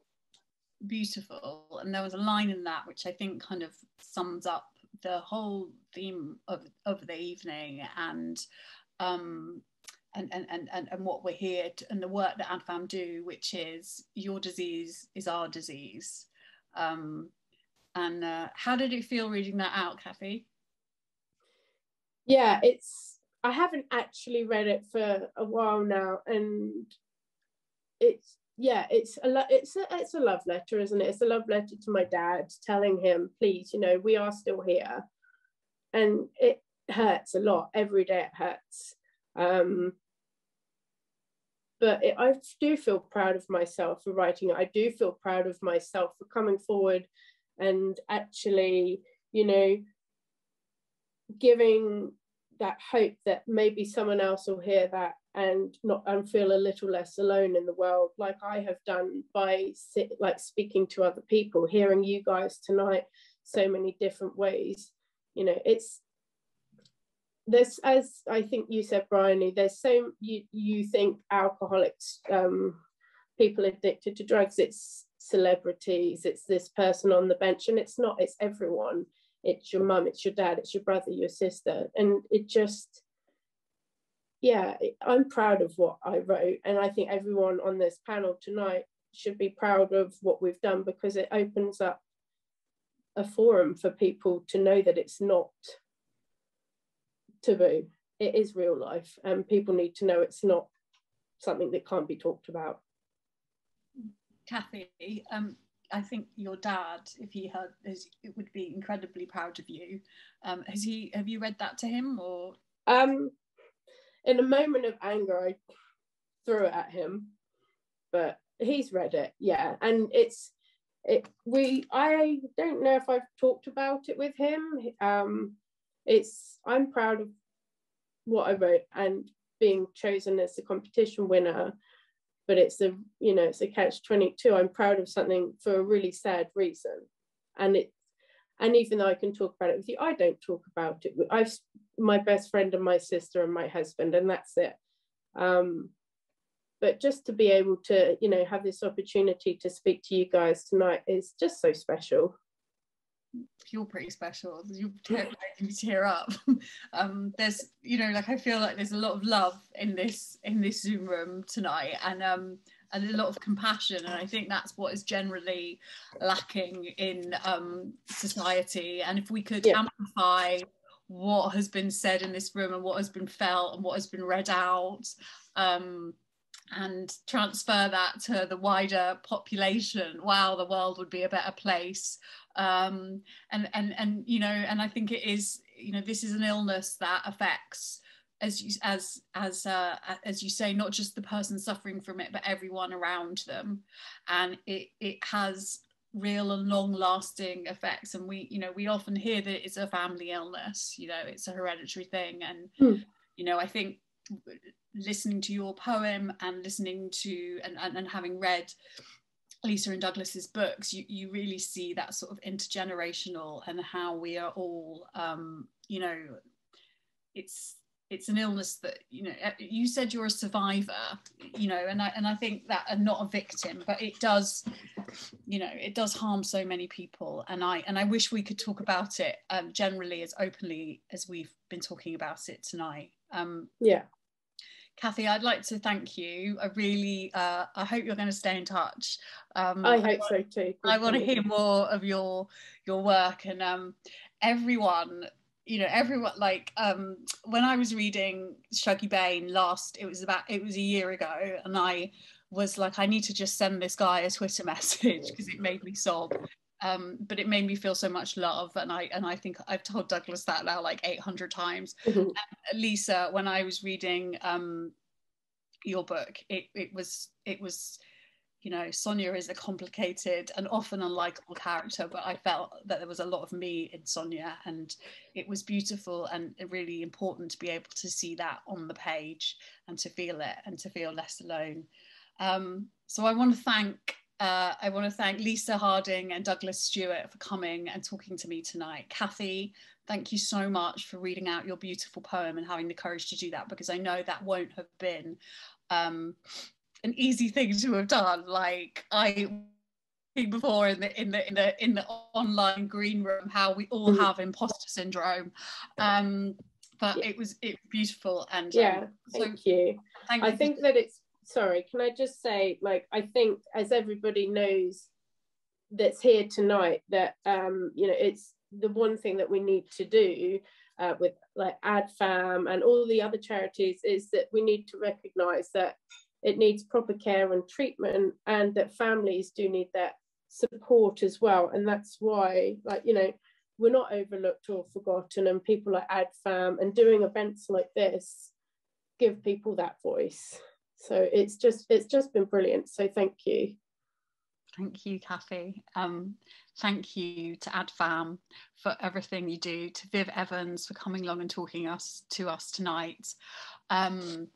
beautiful. And there was a line in that which I think kind of sums up the whole theme of, of the evening and um, and, and, and, and what we're here to, and the work that AdFam do, which is your disease is our disease. Um, and uh, how did it feel reading that out, Kathy? yeah it's i haven't actually read it for a while now and it's yeah it's a lo- it's a it's a love letter isn't it? It's a love letter to my dad telling him please you know we are still here. And it hurts a lot. Every day it hurts. Um but it, i do feel proud of myself for writing it. I do feel proud of myself for coming forward and actually you know giving that hope that maybe someone else will hear that and not and feel a little less alone in the world like i have done by sit, like speaking to other people hearing you guys tonight so many different ways. You know it's there's as i think you said bryony there's so you you think alcoholics um people addicted to drugs it's celebrities it's this person on the bench and it's not it's everyone it's your mum it's your dad it's your brother your sister. And it just yeah i'm proud of what i wrote. And i think everyone on this panel tonight should be proud of what we've done because it opens up a forum for people to know that it's not taboo. It is real life and people need to know it's not something that can't be talked about. Kathy um, I think your dad, if he heard, is, would be incredibly proud of you. Um, has he? Have you read that to him, or? Um, in a moment of anger, I threw it at him, but he's read it, yeah, and it's it. We I don't know if I've talked about it with him. Um, it's I'm proud of what I wrote, and being chosen as the competition winner, but it's a you know it's a catch 22. I'm proud of something for a really sad reason. And it and even though I can talk about it with you, I don't talk about it. I've my best friend and my sister and my husband, and that's it. Um, but just to be able to, you know, have this opportunity to speak to you guys tonight is just so special you're pretty special. You making me tear up. um, there's, you know, like I feel like there's a lot of love in this in this Zoom room tonight, and um, and a lot of compassion. And I think that's what is generally lacking in um, society. And if we could yeah. amplify what has been said in this room and what has been felt and what has been read out. Um, and transfer that to the wider population wow the world would be a better place um, and and and you know and i think it is you know this is an illness that affects as you as as uh, as you say not just the person suffering from it but everyone around them. And it it has real and long lasting effects. And we you know we often hear that it's a family illness you know it's a hereditary thing. And mm. you know i think listening to your poem and listening to and, and, and having read Lisa and Douglas's books, you, you really see that sort of intergenerational and how we are all, um, you know, it's it's an illness that you know. Uh, you said you're a survivor, you know, and I and I think that and not a victim, but it does, you know, it does harm so many people, and I and I wish we could talk about it um, generally as openly as we've been talking about it tonight. Um, yeah. Kathy, I'd like to thank you. I really, uh, I hope you're going to stay in touch. Um, I hope so too. I want to hear more of your your work and um, everyone. You know, everyone like um, when I was reading Shuggie Bain last, it was about it was a year ago, and I was like, I need to just send this guy a Twitter message because it made me sob. Um, but it made me feel so much love and I and I think I've told Douglas that now like 800 times mm-hmm. Lisa when I was reading um, your book it, it was it was you know Sonia is a complicated and often unlikable character but I felt that there was a lot of me in Sonia and it was beautiful and really important to be able to see that on the page and to feel it and to feel less alone um, so I want to thank uh, I want to thank Lisa Harding and Douglas Stuart for coming and talking to me tonight. Kathy, thank you so much for reading out your beautiful poem and having the courage to do that because I know that won't have been um, an easy thing to have done. Like I before in the in the in the in the online green room how we all mm-hmm. have imposter syndrome. Um, but yeah. it was it beautiful and yeah, um, thank you. Thank I you think that it's sorry, can I just say, like, I think as everybody knows that's here tonight, that um, you know, it's the one thing that we need to do uh, with like AdFam and all the other charities is that we need to recognise that it needs proper care and treatment, and that families do need that support as well. And that's why, like, you know, we're not overlooked or forgotten, and people like AdFam and doing events like this give people that voice so it's just it's just been brilliant. So thank you. Thank you kathy. Um, thank you to adfam for everything you do to viv evans for coming along and talking us to us tonight. Um,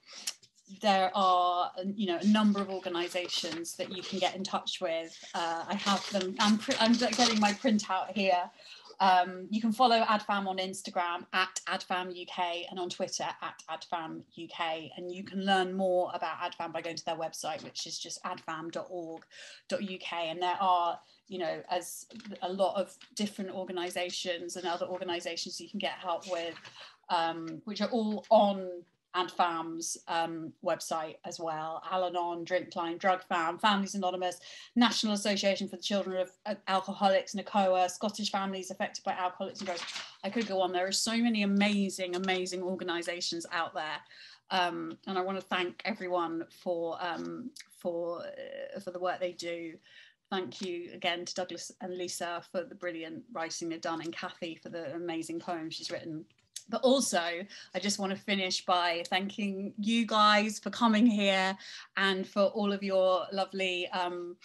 there are you know a number of organizations that you can get in touch with. Uh, i have them I'm, I'm getting my printout here um, you can follow AdFam on Instagram at AdFam UK and on Twitter at AdFam UK. And you can learn more about AdFam by going to their website, which is just adfam.org.uk. And there are, you know, as a lot of different organisations and other organisations you can get help with, um, which are all on AdFam's um, website as well. Al Anon, Drinkline, Drug Fam, Families Anonymous, National Association for the Children of Alcoholics, NACOA, Scottish Families Affected by Alcoholics and Drugs. I could go on. There are so many amazing, amazing organisations out there. Um, and I want to thank everyone for um, for uh, for the work they do. Thank you again to Douglas and Lisa for the brilliant writing they've done, and Kathy for the amazing poem she's written. But also, I just want to finish by thanking you guys for coming here and for all of your lovely um,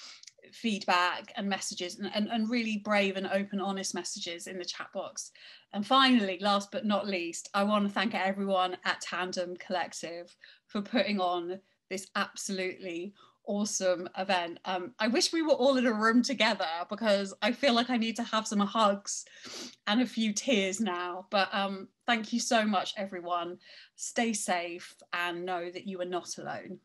feedback and messages and, and, and really brave and open, honest messages in the chat box. And finally, last but not least, I want to thank everyone at Tandem Collective for putting on this absolutely awesome event. Um, I wish we were all in a room together because I feel like I need to have some hugs and a few tears now. But um, thank you so much, everyone. Stay safe and know that you are not alone.